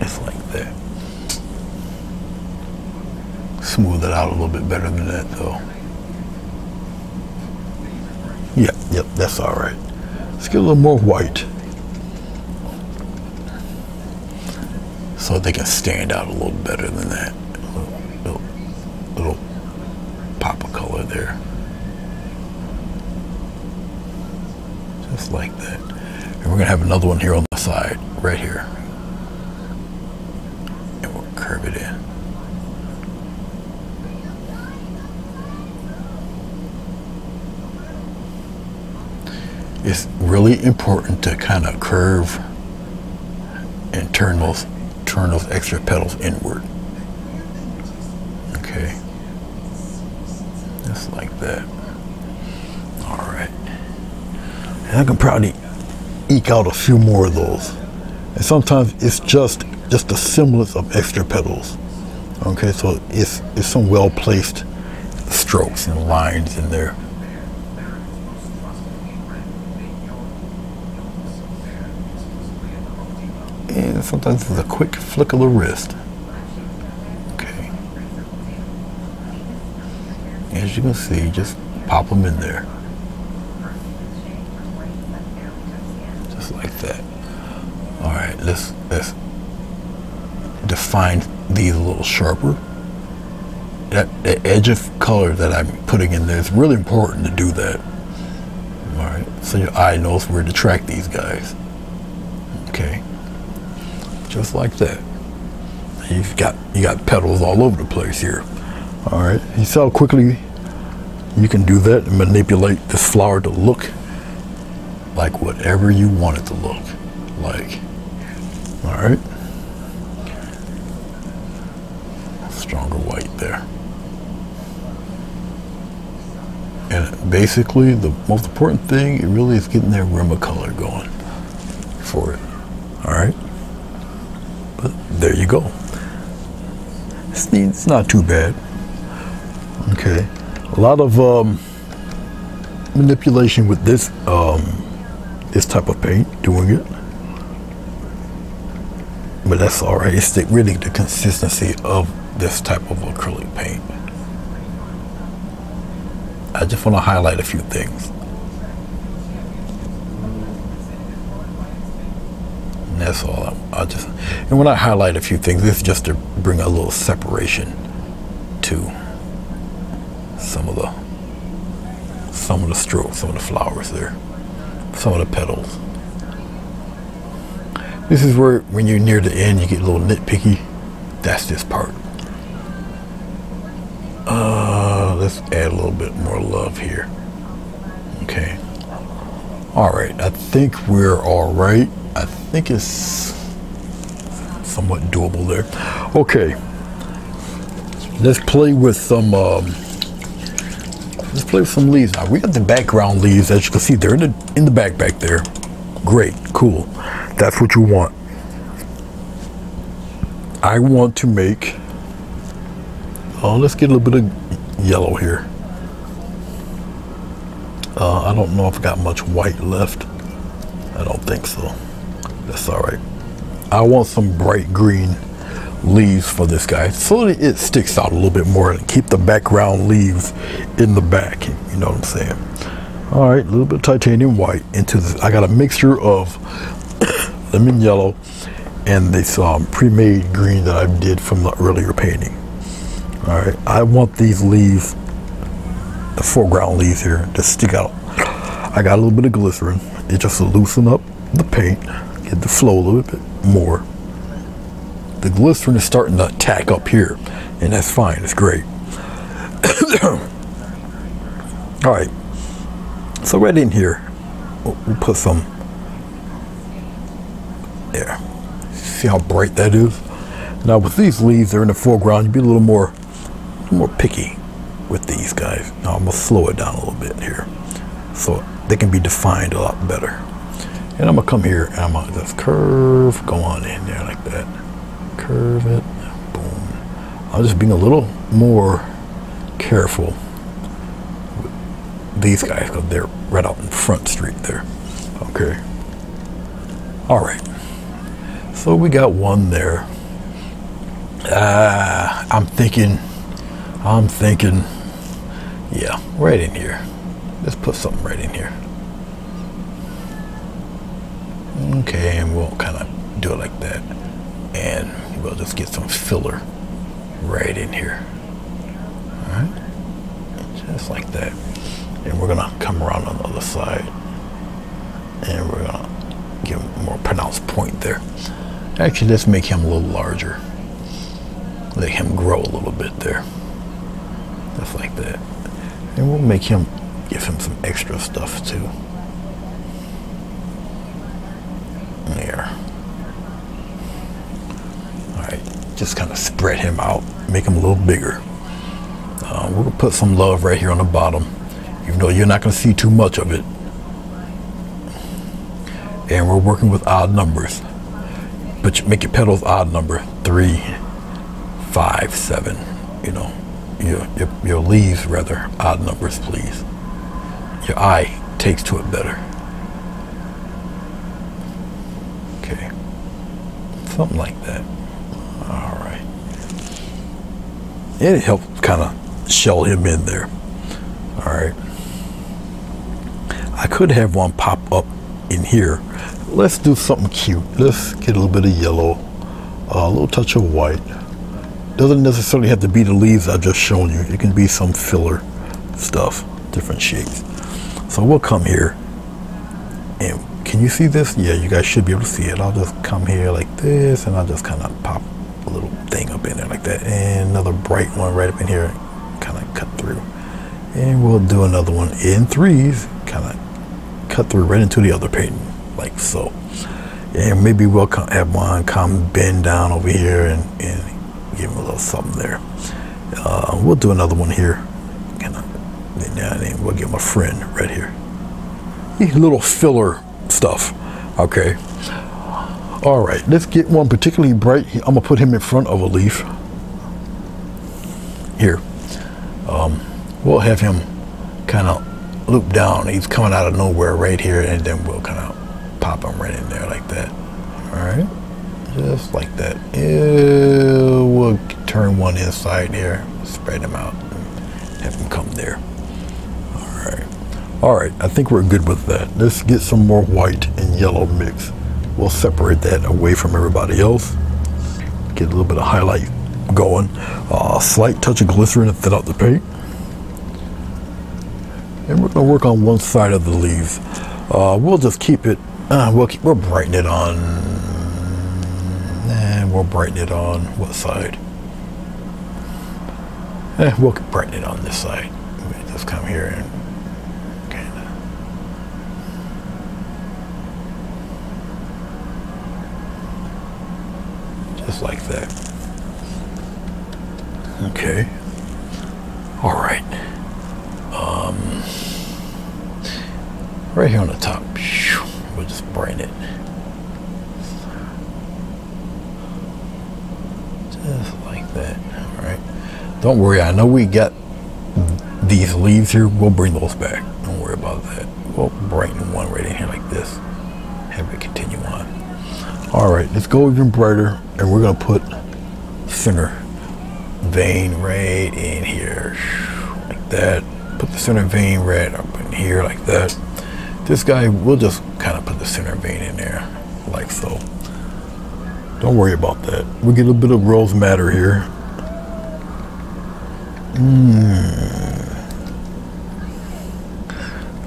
It's like that smooth it out a little bit better than that though. Yep, yep, that's all right. Let's get a little more white. They can stand out a little better than that. A little, little, little pop of color there. Just like that. And we're gonna have another one here on the side, right here. And we'll curve it in. it's really important to kind of curve and turn those turn those extra petals inward. Okay. Just like that. All right. And I can probably eke out a few more of those. And sometimes it's just just a semblance of extra petals. Okay, so it's it's some well placed strokes and lines in there. And sometimes it's a quick flick of the wrist. Okay. As you can see, just pop them in there. Just like that. All right, let's let's define these a little sharper. That, that edge of color that I'm putting in there is really important to do that. All right, so your eye knows where to track these guys. Just like that. You've got you got petals all over the place here. All right, you see how quickly you can do that and manipulate this flower to look like whatever you want it to look like. All right, stronger white there. And basically, the most important thing, it really is getting that rim of color going for it. All right. But there you go. It's, not too bad. Okay. A lot of um, manipulation with this um, this type of paint, doing it. But that's all right. It's the, really the consistency of this type of acrylic paint. I just want to highlight a few things. And that's all. I, I just and when I highlight a few things, this is just to bring a little separation to some of the some of the strokes, some of the flowers there, some of the petals. This is where when you're near the end, you get a little nitpicky. That's this part. Uh, let's add a little bit more love here. Okay. All right. I think we're all right. I think it's somewhat doable there. Okay. Let's play with some. Um, let's play with some leaves now. We got the background leaves, as you can see, they're in the in the back back there. Great, cool. That's what you want. I want to make. Oh, let's get a little bit of yellow here. Uh, I don't know if I got much white left. I don't think so. All right. I want some bright green leaves for this guy so that it sticks out a little bit more and keep the background leaves in the back. You know what I'm saying? All right, a little bit of titanium white into this. I got a mixture of lemon yellow and this um, pre-made green that I did from the earlier painting. All right, I want these leaves, the foreground leaves here, to stick out. I got a little bit of glycerin. It just to loosen up the paint, get the flow a little bit more. The glycerin is starting to tack up here, and that's fine. It's great. All right, so right in here, we'll put some there. See how bright that is? Now with these leaves, they're in the foreground, you'd be a little more, more picky with these guys. Now I'm gonna slow it down a little bit here. So they can be defined a lot better. And I'm gonna come here and I'm gonna just curve, go on in there like that. Curve it, boom. I'm just being a little more careful with these guys because they're right out in front street there. Okay. All right. So we got one there. Uh, I'm thinking, I'm thinking, yeah, right in here. Let's put something right in here. Okay, and we'll kind of do it like that. And we'll just get some filler right in here. All right, just like that. And we're gonna come around on the other side. And we're gonna give him a more pronounced point there. Actually, let's make him a little larger. Let him grow a little bit there. Just like that. And we'll make him, give him some extra stuff too. There. All right, just kind of spread him out, make him a little bigger. Uh, we're gonna put some love right here on the bottom, even though you're not gonna see too much of it. And we're working with odd numbers but you make your petals odd number three, five, seven. You know, your, your your leaves rather odd numbers, please. Your eye takes to it better. Okay, something like that. All right. It helps kind of shell him in there. All right. I could have one pop up in here let's do something cute. Let's get a little bit of yellow, a little touch of white. Doesn't necessarily have to be the leaves I've just shown you. It can be some filler stuff, different shades. So we'll come here and can you see this? Yeah, you guys should be able to see it. I'll just come here like this and I'll just kind of pop thing up in there like that. And another bright one right up in here, kind of cut through. And we'll do another one in threes, kind of cut through right into the other painting like so. And maybe we'll come, have one come bend down over here and, and give him a little something there. Uh, we'll do another one here. Kind of, and then we'll give him a friend right here. Little filler stuff. Okay. All right, let's get one particularly bright. I'm gonna put him in front of a leaf. Here. Um, we'll have him kind of loop down. He's coming out of nowhere right here, and then we'll kind of pop him right in there like that. All right, just like that. We'll turn one inside here, spread them out, have them come there. All right, all right. I think we're good with that. Let's get some more white and yellow mix we'll separate that away from everybody else. Get a little bit of highlight going. A uh, slight touch of glycerin to thin out the paint. And we're going to work on one side of the leaves. Uh, we'll just keep it, uh, we'll, keep, we'll brighten it on, and we'll brighten it on what side? Eh, we'll brighten it on this side. We just come here and Just like that. Okay. All right. Um, right here on the top. We'll just brighten it. Just like that. All right. Don't worry, I know we got these leaves here. We'll bring those back. Don't worry about that. We'll brighten one right in here like this. Have it continue on. All right, let's go even brighter, and we're gonna put center vein right in here, like that. Put the center vein right up in here like that. This guy, we'll just kind of put the center vein in there, like so. Don't worry about that. We get a bit of rose madder here. Mm.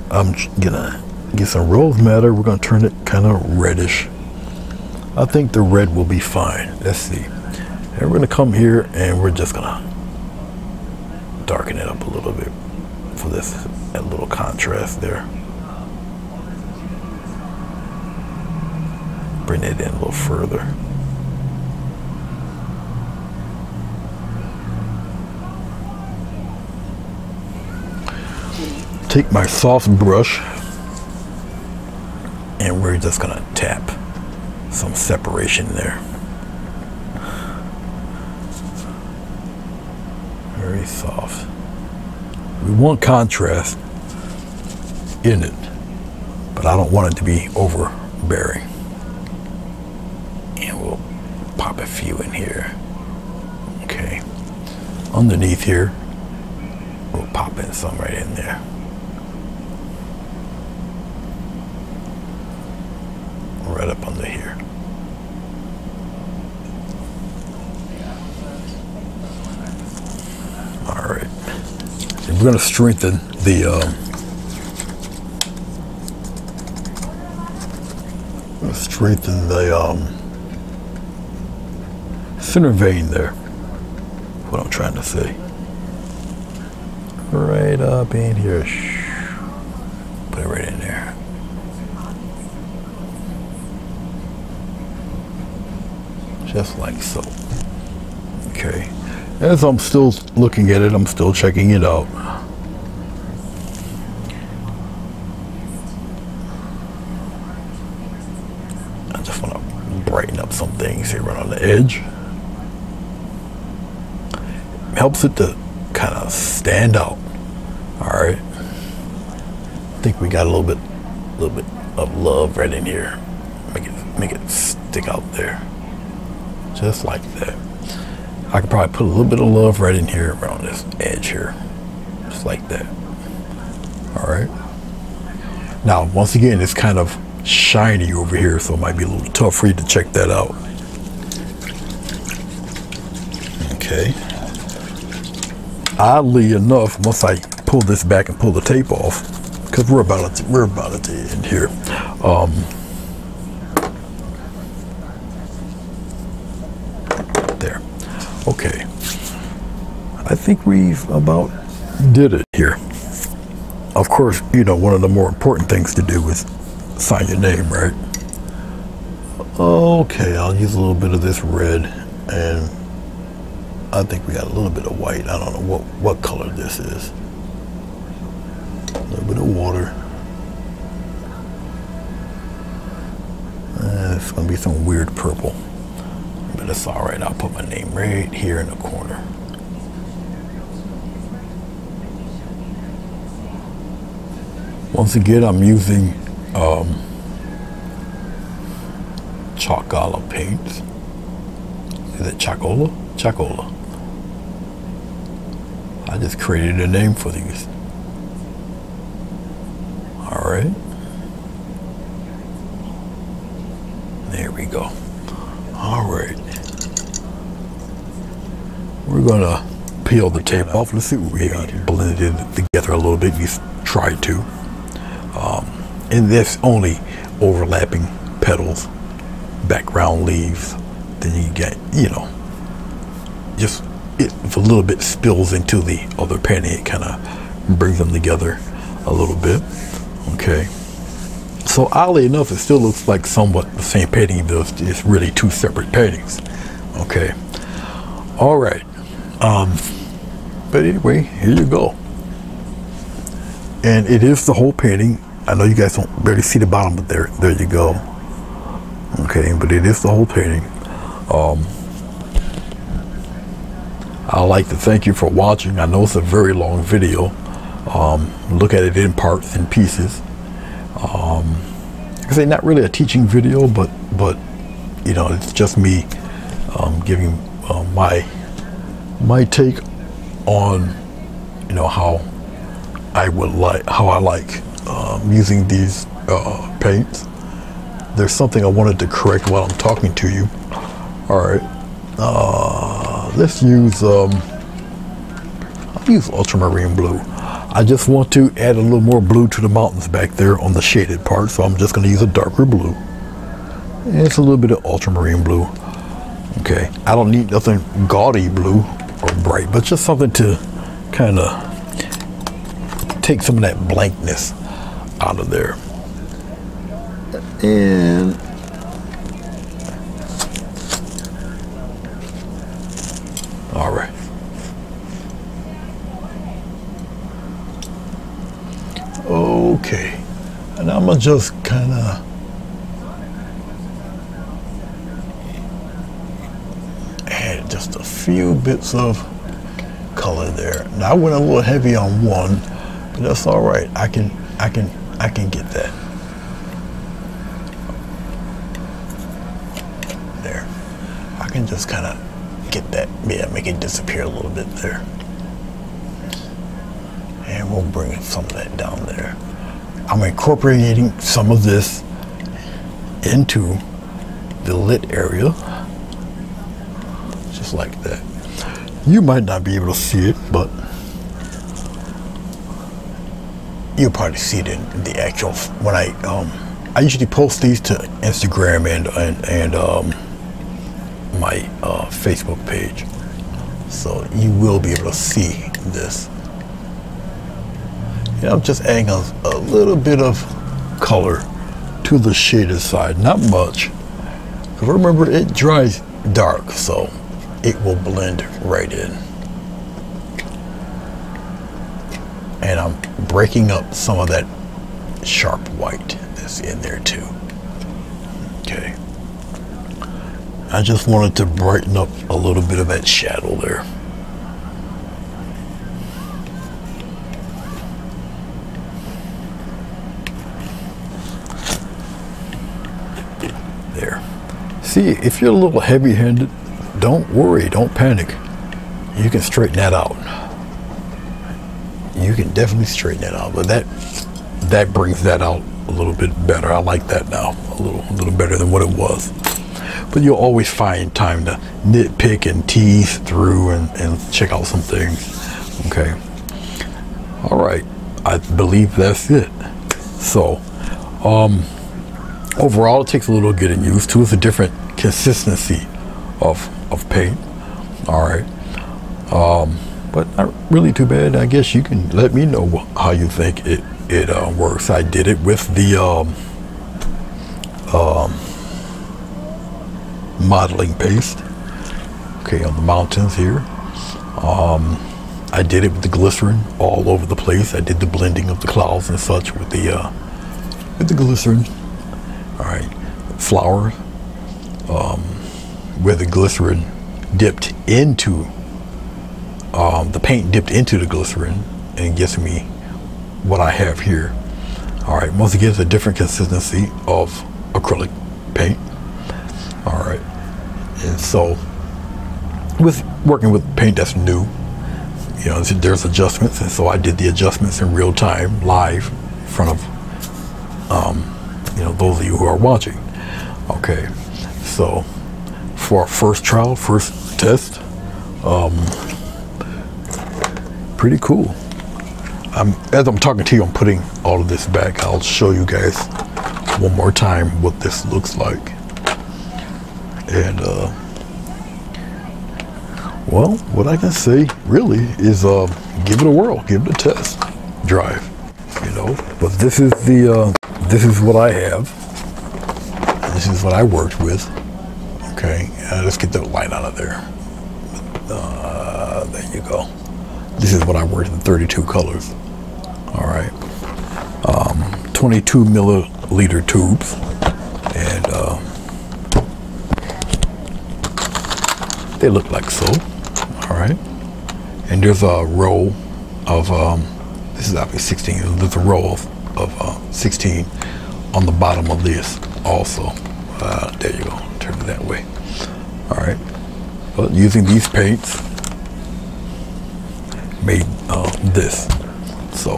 I'm gonna get some rose madder We're gonna turn it kind of reddish. I think the red will be fine. Let's see. And we're gonna come here and we're just gonna darken it up a little bit for this little contrast there. Bring it in a little further. take my soft brush and we're just gonna tap some separation there. Very soft. We want contrast in it, but I don't want it to be overbearing. And we'll pop a few in here. Okay. Underneath here, we'll pop in some right in there. right up under here. All right. And we're going to strengthen the um, strengthen the um, center vein there. What I'm trying to say. Right up in here. Put it right in there. just like so. Okay, as I'm still looking at it, I'm still checking it out. I just want to brighten up some things here right on the edge. Helps it to kind of stand out. All right. I think we got a little bit, a little bit of love right in here. Make it, make it stick out there just like that. I could probably put a little bit of love right in here around this edge here, just like that. All right. Now, once again, it's kind of shiny over here, so it might be a little tough for you to check that out. Okay. Oddly enough, once I pull this back and pull the tape off, because we're about to, we're about to end here. Um, Okay. I think we've about did it here. Of course, you know, one of the more important things to do is sign your name, right? Okay, I'll use a little bit of this red and I think we got a little bit of white. I don't know what, what color this is. A little bit of water. Uh, it's gonna be some weird purple but it's all right. I'll put my name right here in the corner. Once again, I'm using um, Chalkola paints. Is it Chalkola? Chalkola. I just created a name for these. All right. There we go. All right. We're gonna peel the tape off. Let's see what we got. Blended it together a little bit. We tried to. Um, and this only overlapping petals, background leaves. Then you get, you know, just if a little bit spills into the other painting, it kind of brings them together a little bit. Okay. So oddly enough, it still looks like somewhat the same painting, but it's really two separate paintings. Okay. All right. Um, but anyway, here you go. And it is the whole painting. I know you guys don't barely see the bottom, but there, there you go. Okay, but it is the whole painting. Um, I'd like to thank you for watching. I know it's a very long video. Um, look at it in parts and pieces. Um, I say not really a teaching video, but but you know it's just me um, giving uh, my my take on you know how I would like how I like um, using these uh, paints. There's something I wanted to correct while I'm talking to you. All right, uh, let's use um, I'll use ultramarine blue. I just want to add a little more blue to the mountains back there on the shaded part, so I'm just going to use a darker blue. And it's a little bit of ultramarine blue. Okay, I don't need nothing gaudy blue or bright, but just something to kind of take some of that blankness out of there. And all right. Okay, and I'm gonna just kind of add just a few bits of color there. Now I went a little heavy on one, but that's all right. I can, I can, I can get that. There, I can just kind of get that, yeah, make it disappear a little bit there. And we'll bring some of that down there. I'm incorporating some of this into the lit area, just like that. You might not be able to see it, but you'll probably see it in the actual, when I, um, I usually post these to Instagram and, and, and um, my uh, Facebook page. So you will be able to see this. You know, I'm just adding a, a little bit of color to the shaded side, not much. Because remember, it dries dark, so it will blend right in. And I'm breaking up some of that sharp white that's in there too. Okay. I just wanted to brighten up a little bit of that shadow. There. See, if you're a little heavy-handed, don't worry, don't panic. You can straighten that out. You can definitely straighten that out, but that that brings that out a little bit better. I like that now, a little a little better than what it was. But you'll always find time to nitpick and tease through and, and check out some things. Okay. All right. I believe that's it. So, um, overall, it takes a little getting used to. It's a different consistency of of paint. All right. Um, but not really too bad. I guess you can let me know how you think it it uh, works. I did it with the um, um, modeling paste. Okay, on the mountains here. Um, I did it with the glycerin all over the place. I did the blending of the clouds and such with the uh, with the glycerin. All right, flowers um, where the glycerin dipped into um, the paint dipped into the glycerin and gives me what I have here. All right, once again, it's a different consistency of acrylic paint. All right, and so with working with paint that's new, you know, there's adjustments, and so I did the adjustments in real time, live, in front of, um, you know, those of you who are watching. Okay, So for our first trial, first test, um, pretty cool. I'm, as I'm talking to you, I'm putting all of this back. I'll show you guys one more time what this looks like. And, uh, well, what I can say really is uh, give it a whirl, give it a test drive, you know. But this is the, uh, this is what I have. This is what I worked with. Okay, uh, let's get the light out of there. Uh, there you go. This is what I worked in 32 colors. All right. Um, 22 milliliter tubes. And uh, they look like so. All right. And there's a row of, um, this is obviously 16. There's a row of, of uh, 16 on the bottom of this also. Uh, there you go. Turn it that way. All right. But using these paints, made uh, this. So,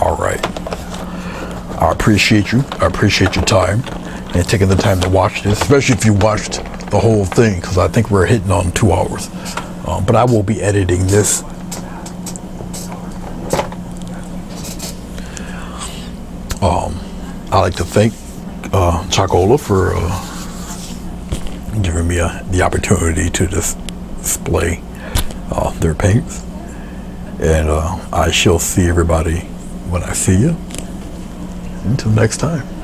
all right. I appreciate you. I appreciate your time and taking the time to watch this, especially if you watched the whole thing, because I think we're hitting on two hours. Um, but I will be editing this. Um, I like to thank uh, Chalkola for uh, giving me uh, the opportunity to display uh, their paints. And uh, I shall see everybody when I see you. Until next time.